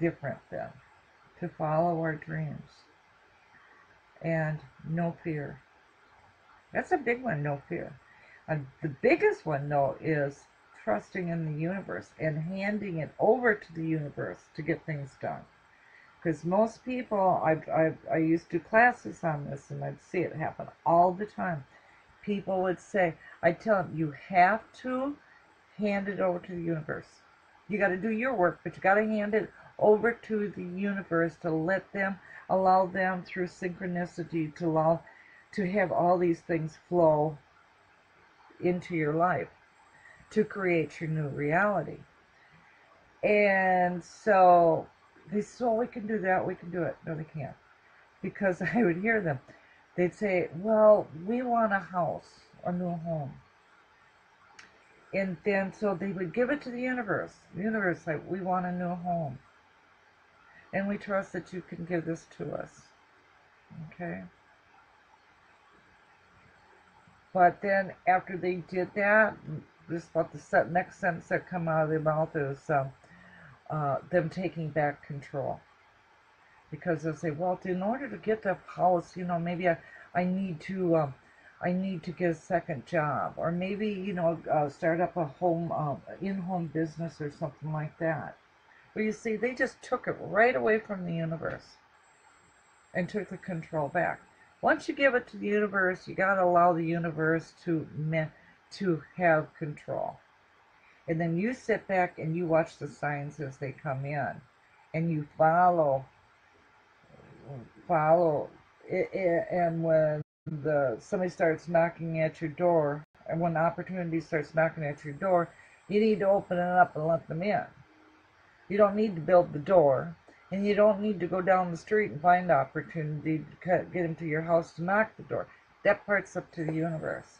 different then, to follow our dreams. And no fear. That's a big one, no fear. And the biggest one, though, is trusting in the universe and handing it over to the universe to get things done. Because most people, I've, I've, I used to do classes on this and I'd see it happen all the time. People would say, I tell them, you have to hand it over to the universe. You got to do your work, but you got to hand it over to the universe to let them, allow them through synchronicity to allow, to have all these things flow into your life to create your new reality. And so they said, well, we can do that, we can do it. No, they can't. Because I would hear them. They'd say, well, we want a house, a new home. And then, so they would give it to the universe. The universe, like, we want a new home. And we trust that you can give this to us. Okay? But then, after they did that, just about the next sentence that come out of their mouth is um, uh, them taking back control. Because they'll say, well, in order to get the house, you know, maybe I, I need to, um, I need to get a second job, or maybe, you know, uh, start up a home, um, in-home business or something like that. But you see, they just took it right away from the universe and took the control back. Once you give it to the universe, you got to allow the universe to to have control. And then you sit back and you watch the signs as they come in and you follow follow it, it, and when the somebody starts knocking at your door and when opportunity starts knocking at your door you need to open it up and let them in. You don't need to build the door and you don't need to go down the street and find opportunity to get into your house to knock the door. That part's up to the universe.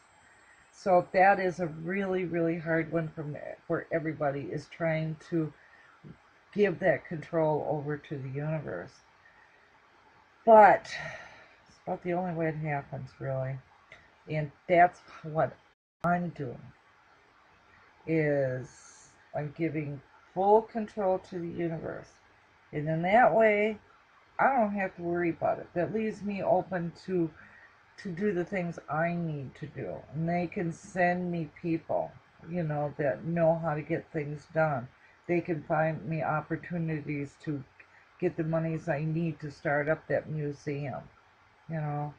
So that is a really, really hard one from where everybody is trying to give that control over to the universe. But it's about the only way it happens, really. And that's what I'm doing. Is I'm giving full control to the universe. And in that way, I don't have to worry about it. That leaves me open to to do the things I need to do. And they can send me people, you know, that know how to get things done. They can find me opportunities to get the monies I need to start up that museum. You know,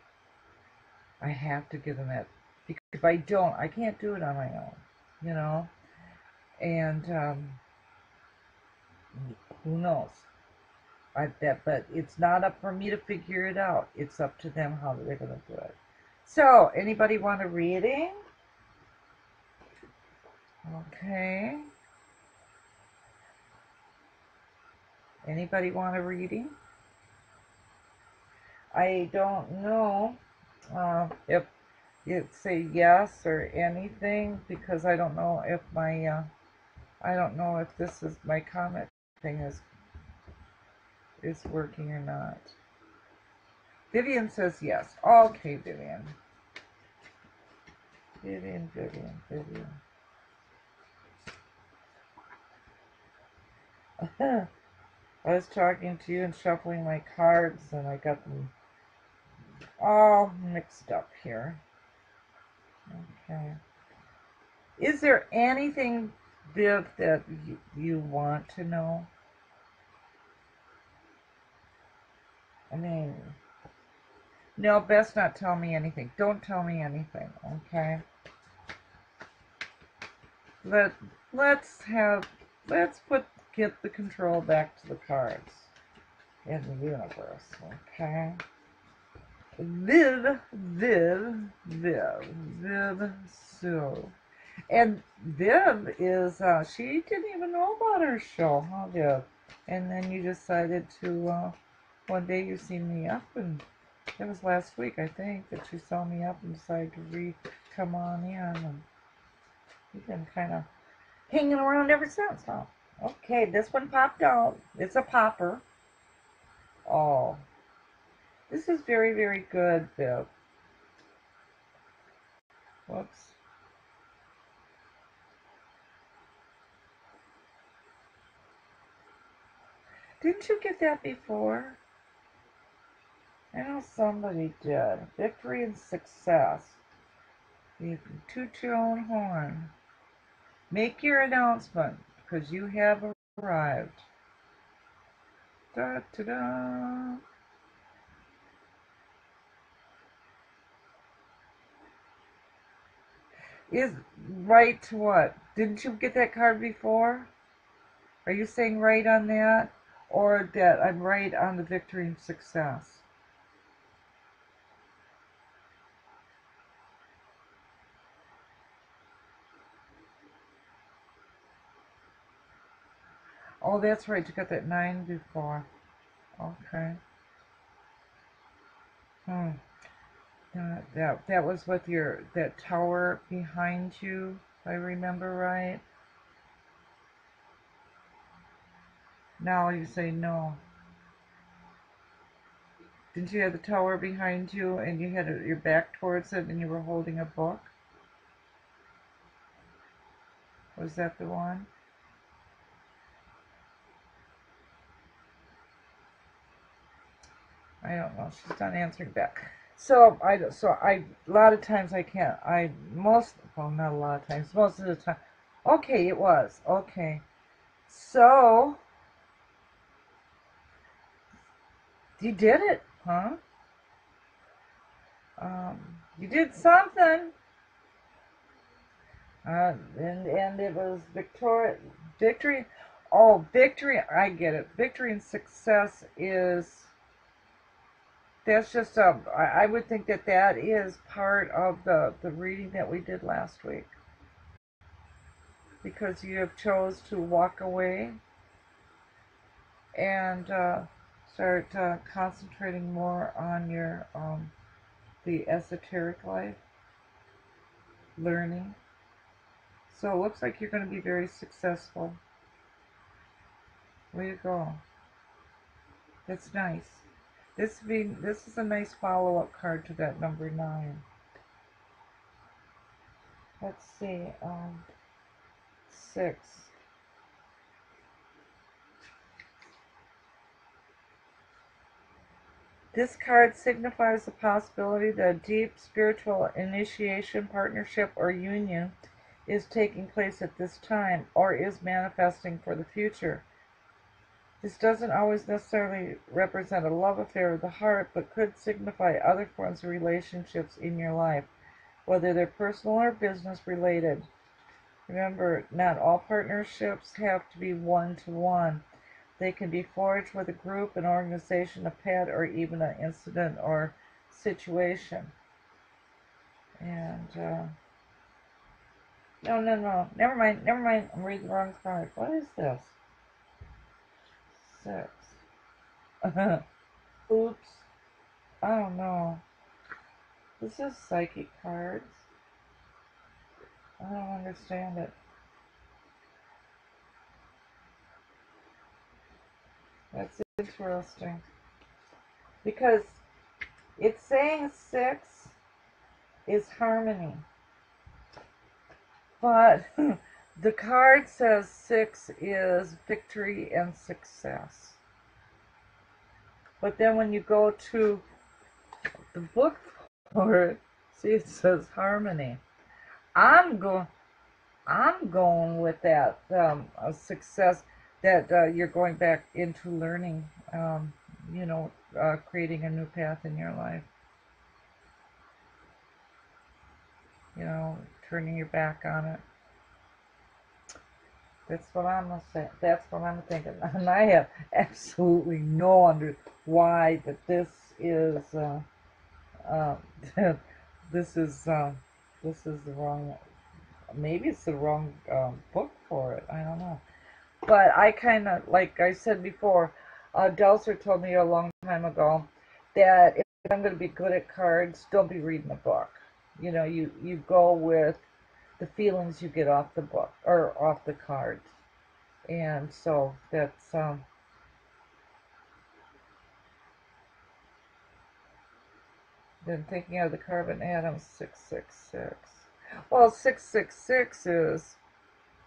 I have to give them that. Because if I don't, I can't do it on my own, you know. And um, who knows? I bet, but it's not up for me to figure it out. It's up to them how they're going to do it. So, anybody want a reading? Okay. Anybody want a reading? I don't know uh, if you say yes or anything because I don't know if my uh, I don't know if this is my comment thing is is working or not. Vivian says yes. Okay, Vivian. Vivian, Vivian, Vivian. I was talking to you and shuffling my cards, and I got them all mixed up here. Okay. Is there anything, Viv, that you, you want to know? I mean, no, best not tell me anything. Don't tell me anything, okay? Let, let's have, let's put, get the control back to the cards in the universe, okay? Viv, Viv, Viv, Viv, so. And Viv is, uh, she didn't even know about her show, huh, Viv? And then you decided to, uh, one day you see me up, and it was last week, I think, that you saw me up and decided to re come on in. And you've been kind of hanging around ever since, huh? Okay, this one popped out. It's a popper. Oh, this is very, very good, Viv. Whoops. Didn't you get that before? I know somebody did. Victory and success. You can toot your own horn. Make your announcement, because you have arrived. Da da da. Is right to what? Didn't you get that card before? Are you saying right on that? Or that I'm right on the victory and success? Oh, that's right. You got that nine before. Okay. Hmm. Uh, that that was with your that tower behind you, if I remember right. Now you say no. Didn't you have the tower behind you and you had your back towards it and you were holding a book? Was that the one? I don't know. She's not answering back. So I so I a lot of times I can't. I most well not a lot of times. Most of the time. Okay, it was okay. So you did it, huh? Um, you did something. Uh, and and it was victory, victory. Oh, victory! I get it. Victory and success is that's just um, I would think that that is part of the, the reading that we did last week. Because you have chose to walk away and uh, start uh, concentrating more on your um, the esoteric life, learning. So it looks like you're going to be very successful. Way to go. That's nice. This be this is a nice follow-up card to that number nine. Let's see, um, six. This card signifies the possibility that a deep spiritual initiation, partnership, or union is taking place at this time or is manifesting for the future. This doesn't always necessarily represent a love affair of the heart, but could signify other forms of relationships in your life, whether they're personal or business related. Remember, not all partnerships have to be one to one. They can be forged with a group, an organization, a pet, or even an incident or situation. And uh, No, no, no. Never mind. Never mind. I'm reading the wrong card. What is this? Six. Oops. I don't know. This is psychic cards. I don't understand it. That's interesting. Because it's saying six is harmony. But the card says six is victory and success. But then when you go to the book for it, see it says harmony. I'm going I'm going with that um, success that uh, you're going back into learning, um, you know, uh, creating a new path in your life. You know, turning your back on it. That's what I'm saying. That's what I'm thinking, and I have absolutely no under why that this is. Uh, uh, this is uh, this is the wrong. Maybe it's the wrong um, book for it. I don't know. But I kind of, like I said before, uh, Delser told me a long time ago that if I'm going to be good at cards, don't be reading a book. You know, you, you go with the feelings you get off the book or off the cards. And so that's um, then thinking of the carbon atom 666. Well, 666 is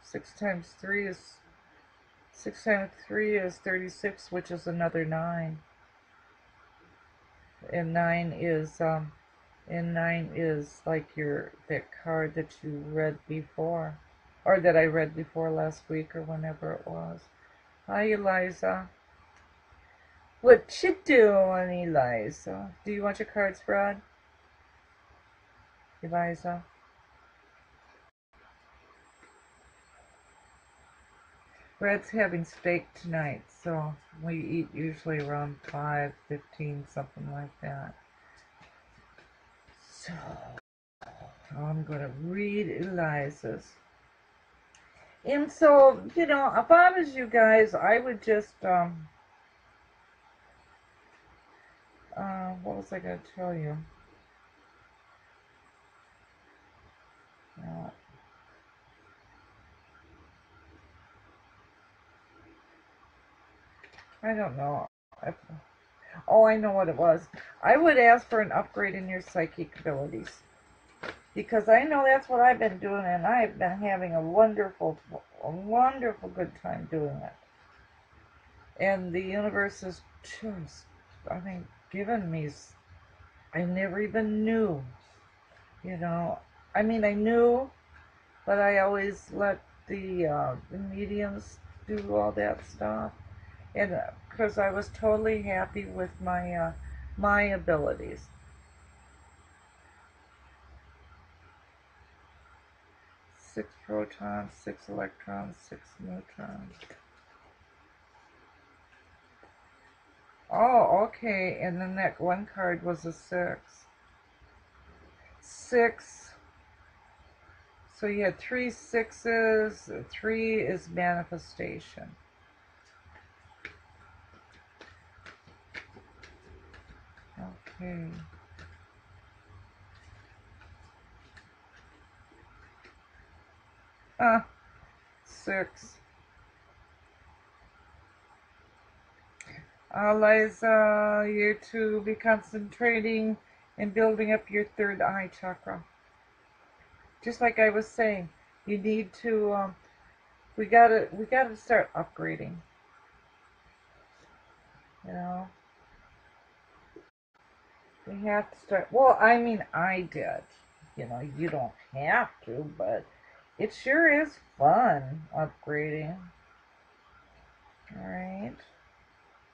6 times 3 is 6 times 3 is 36, which is another 9. And 9 is, um, and 9 is like your, that card that you read before. Or that I read before last week or whenever it was. Hi, Eliza. What you doing, Eliza? Do you want your cards, Brad? Eliza? Brad's having steak tonight, so we eat usually around 5, 15, something like that. So, I'm going to read Eliza's. And so, you know, if I was you guys, I would just, um, uh, what was I going to tell you? Uh, I don't know. I, oh, I know what it was. I would ask for an upgrade in your psychic abilities. Because I know that's what I've been doing, and I've been having a wonderful, a wonderful good time doing it. And the universe is just, I mean, given me, I never even knew, you know. I mean, I knew, but I always let the, uh, the mediums do all that stuff and because I was totally happy with my uh, my abilities. Six protons, six electrons, six neutrons. Oh, okay, and then that one card was a six. Six. So you had three sixes, three is manifestation. Okay. Ah, six. Uh, Liza, you to be concentrating and building up your third eye chakra. Just like I was saying, you need to, um, we gotta, we gotta start upgrading. You know? Have to start. Well, I mean, I did. You know, you don't have to, but it sure is fun upgrading. Alright.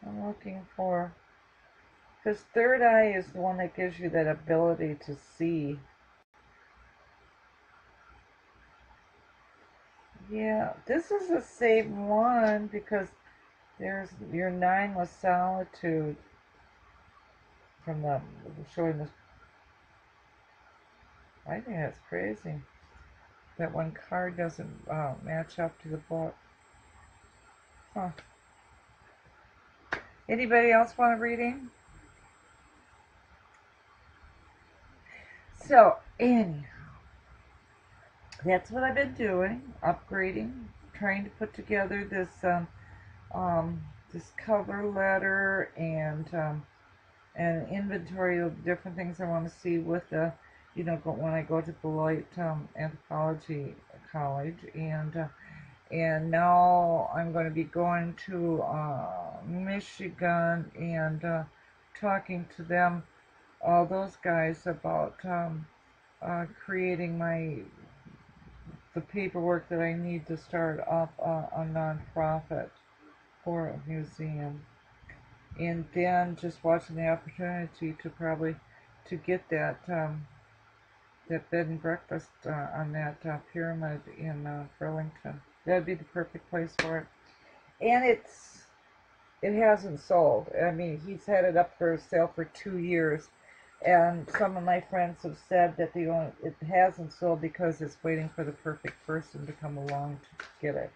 I'm looking for. Because third eye is the one that gives you that ability to see. Yeah, this is the same one because there's your nine with solitude from the showing this. I think that's crazy. that one card doesn't uh, match up to the book. Huh. Anybody else want a reading? So, anyhow, that's what I've been doing, upgrading, trying to put together this um, um, this cover letter and um, an inventory of different things I want to see with the, you know, when I go to Beloit um, Anthropology College, and uh, and now I'm going to be going to uh, Michigan and uh, talking to them, all those guys about um, uh, creating my the paperwork that I need to start up a, a nonprofit for a museum. And then just watching the opportunity to probably to get that um, that bed and breakfast uh, on that uh, pyramid in uh, Burlington. That'd be the perfect place for it. And it's it hasn't sold. I mean, he's had it up for sale for two years, and some of my friends have said that the only, it hasn't sold because it's waiting for the perfect person to come along to get it.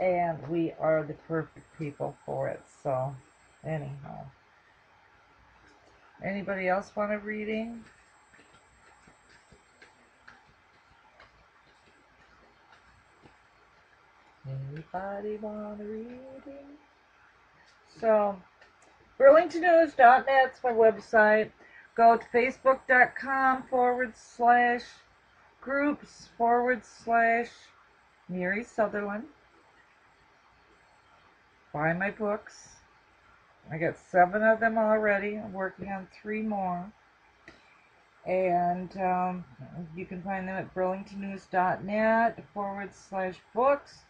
And we are the perfect people for it. So, anyhow. Anybody else want a reading? Anybody want a reading? So, BurlingtonNews.net's my website. Go to facebook.com forward slash groups forward slash Mary Sutherland. Buy my books. I got seven of them already. I'm working on three more. And um, you can find them at burlingtonnews.net forward slash books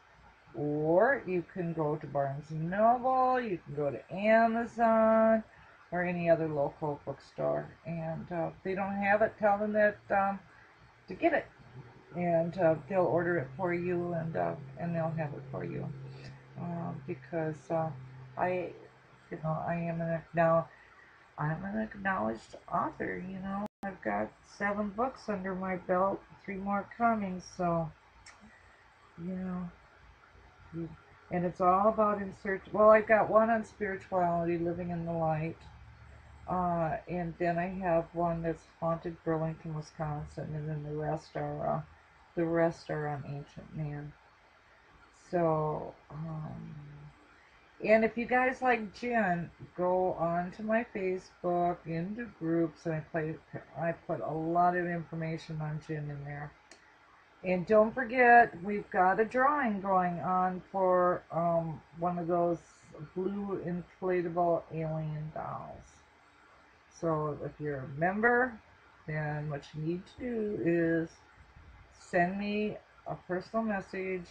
or you can go to Barnes & Noble, you can go to Amazon, or any other local bookstore. And uh, if they don't have it, tell them that um, to get it. And uh, they'll order it for you, and uh, and they'll have it for you. Uh, because uh, I, you know, I am an now, I'm an acknowledged author. You know, I've got seven books under my belt, three more coming. So, you know and it's all about in search. Well, I've got one on spirituality, living in the light, uh, and then I have one that's haunted Burlington, Wisconsin, and then the rest are uh, the rest are on ancient man. So, um, and if you guys like gin, go on to my Facebook into groups, and I play. I put a lot of information on gin in there. And don't forget, we've got a drawing going on for um, one of those blue inflatable alien dolls. So if you're a member, then what you need to do is send me a personal message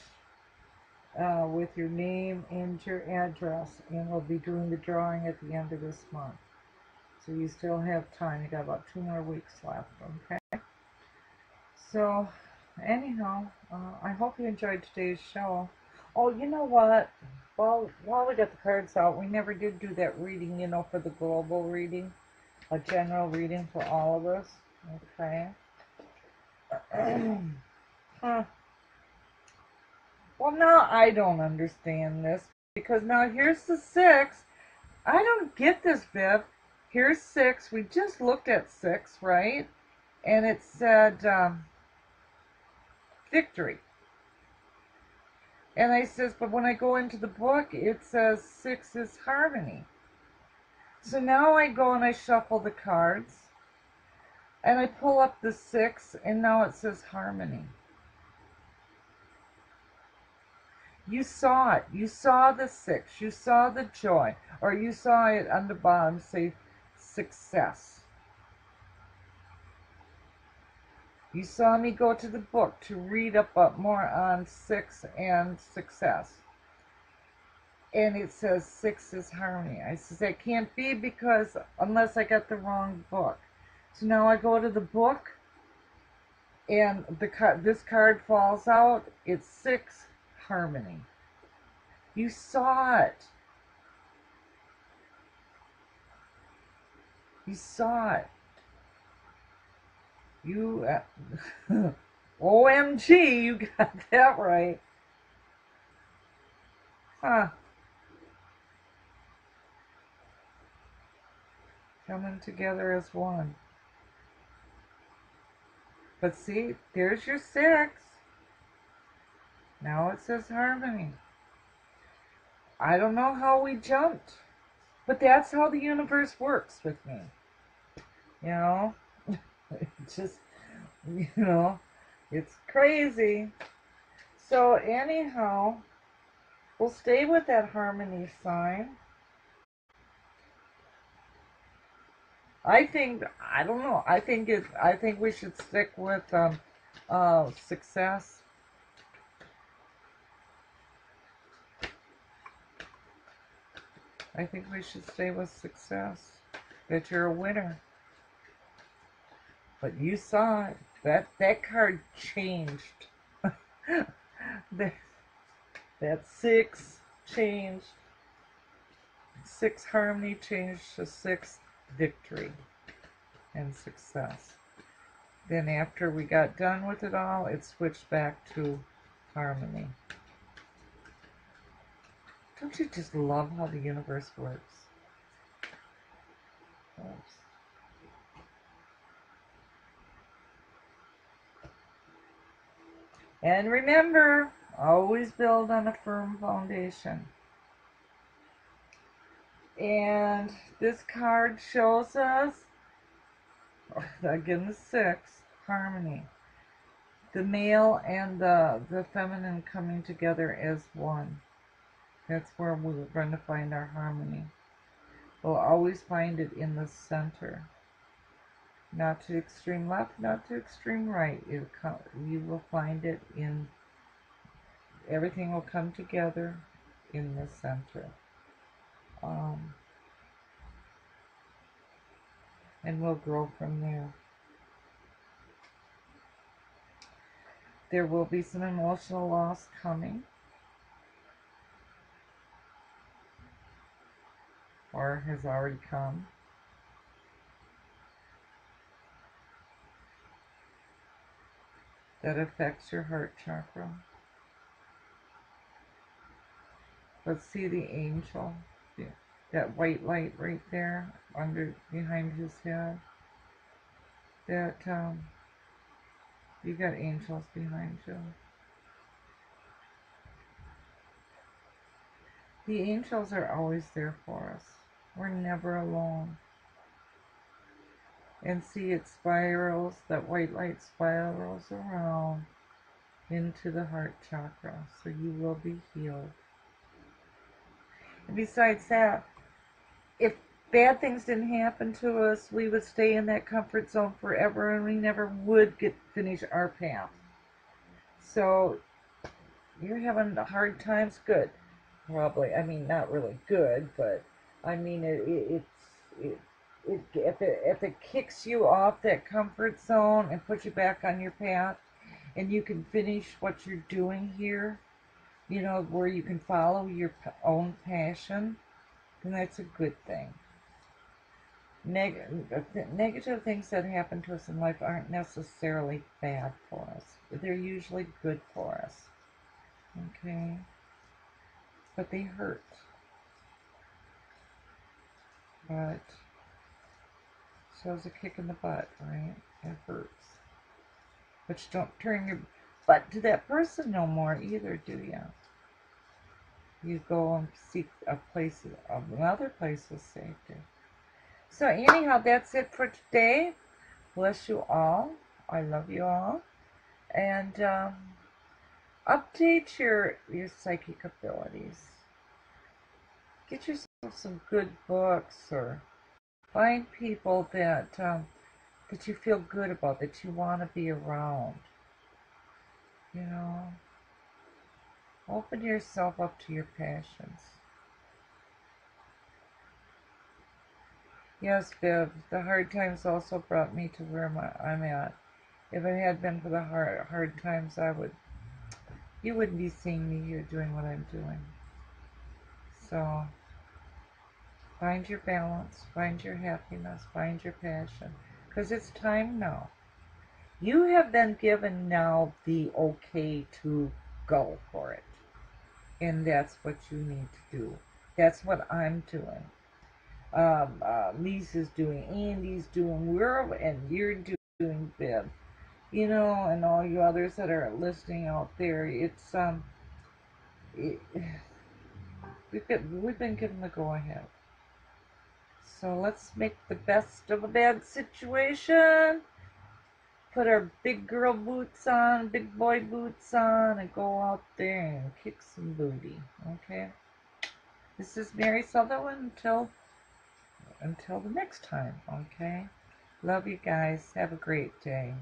uh, with your name and your address, and we'll be doing the drawing at the end of this month. So you still have time. You got about two more weeks left, okay? So anyhow, uh, I hope you enjoyed today's show. Oh, you know what? Well, while we got the cards out, we never did do that reading, you know, for the global reading, a general reading for all of us. Okay. huh. Well, now I don't understand this because now here's the six. I don't get this, Viv. Here's six. We just looked at six, right? And it said. Um, victory. And I says, but when I go into the book, it says six is harmony. So now I go and I shuffle the cards, and I pull up the six, and now it says harmony. You saw it. You saw the six. You saw the joy. Or you saw it on the bottom say success. You saw me go to the book to read up more on six and success. And it says six is harmony. I says that can't be because unless I got the wrong book. So now I go to the book and the this card falls out. It's six harmony. You saw it. You saw it. You, uh, OMG, you got that right. Huh. Coming together as one. But see, there's your six. Now it says harmony. I don't know how we jumped, but that's how the universe works with me. You know, just, you know, it's crazy. So, anyhow, we'll stay with that harmony sign. I think I don't know. I think it. I think we should stick with um, uh, success. I think we should stay with success. That you're a winner. But you saw it. That that card changed. that that six changed. Six harmony changed to six victory and success. Then after we got done with it all, it switched back to harmony. Don't you just love how the universe works? Oops. And remember, always build on a firm foundation. And this card shows us, again the six, harmony. The male and the, the feminine coming together as one. That's where we're going to find our harmony. We'll always find it in the center. Not to extreme left, not to extreme right. You, you will find it in, everything will come together in the center. Um, and we'll grow from there. There will be some emotional loss coming. Or has already come. That affects your heart chakra. Let's see the angel that white light right there under behind his head that um, you got angels behind you the angels are always there for us we're never alone and see it spirals that white light spirals around into the heart chakra so you will be healed and besides that if bad things didn't happen to us, we would stay in that comfort zone forever and we never would get finish our path. So you're having hard times, good. Probably. I mean, not really good, but I mean, it, it it's it, it, if it if it kicks you off that comfort zone and puts you back on your path, and you can finish what you're doing here, you know, where you can follow your own passion then that's a good thing. Neg- negative things that happen to us in life aren't necessarily bad for us. They're usually good for us. Okay? But they hurt. But so it's a kick in the butt, right? It hurts. But you don't turn your butt to that person no more either, do you? you go and seek a place, of another place of safety. So anyhow, that's it for today. Bless you all. I love you all. And um, update your, your psychic abilities. Get yourself some good books or find people that um, that you feel good about, that you want to be around. You know, Open yourself up to your passions. Yes, Viv, the hard times also brought me to where my, I'm at. If it had been for the hard, hard times, I would, you wouldn't be seeing me here doing what I'm doing. So, find your balance, find your happiness, find your passion. Because it's time now. You have been given now the okay to go for it. And that's what you need to do. That's what I'm doing. Um, uh, Lisa's doing, Andy's doing, we're, and you're doing Viv. You know, and all you others that are listening out there, it's, um, it, we've, got, we've been given the go ahead. So let's make the best of a bad situation put our big girl boots on, big boy boots on, and go out there and kick some booty. Okay? This is Mary Sutherland until until the next time, okay? Love you guys. Have a great day.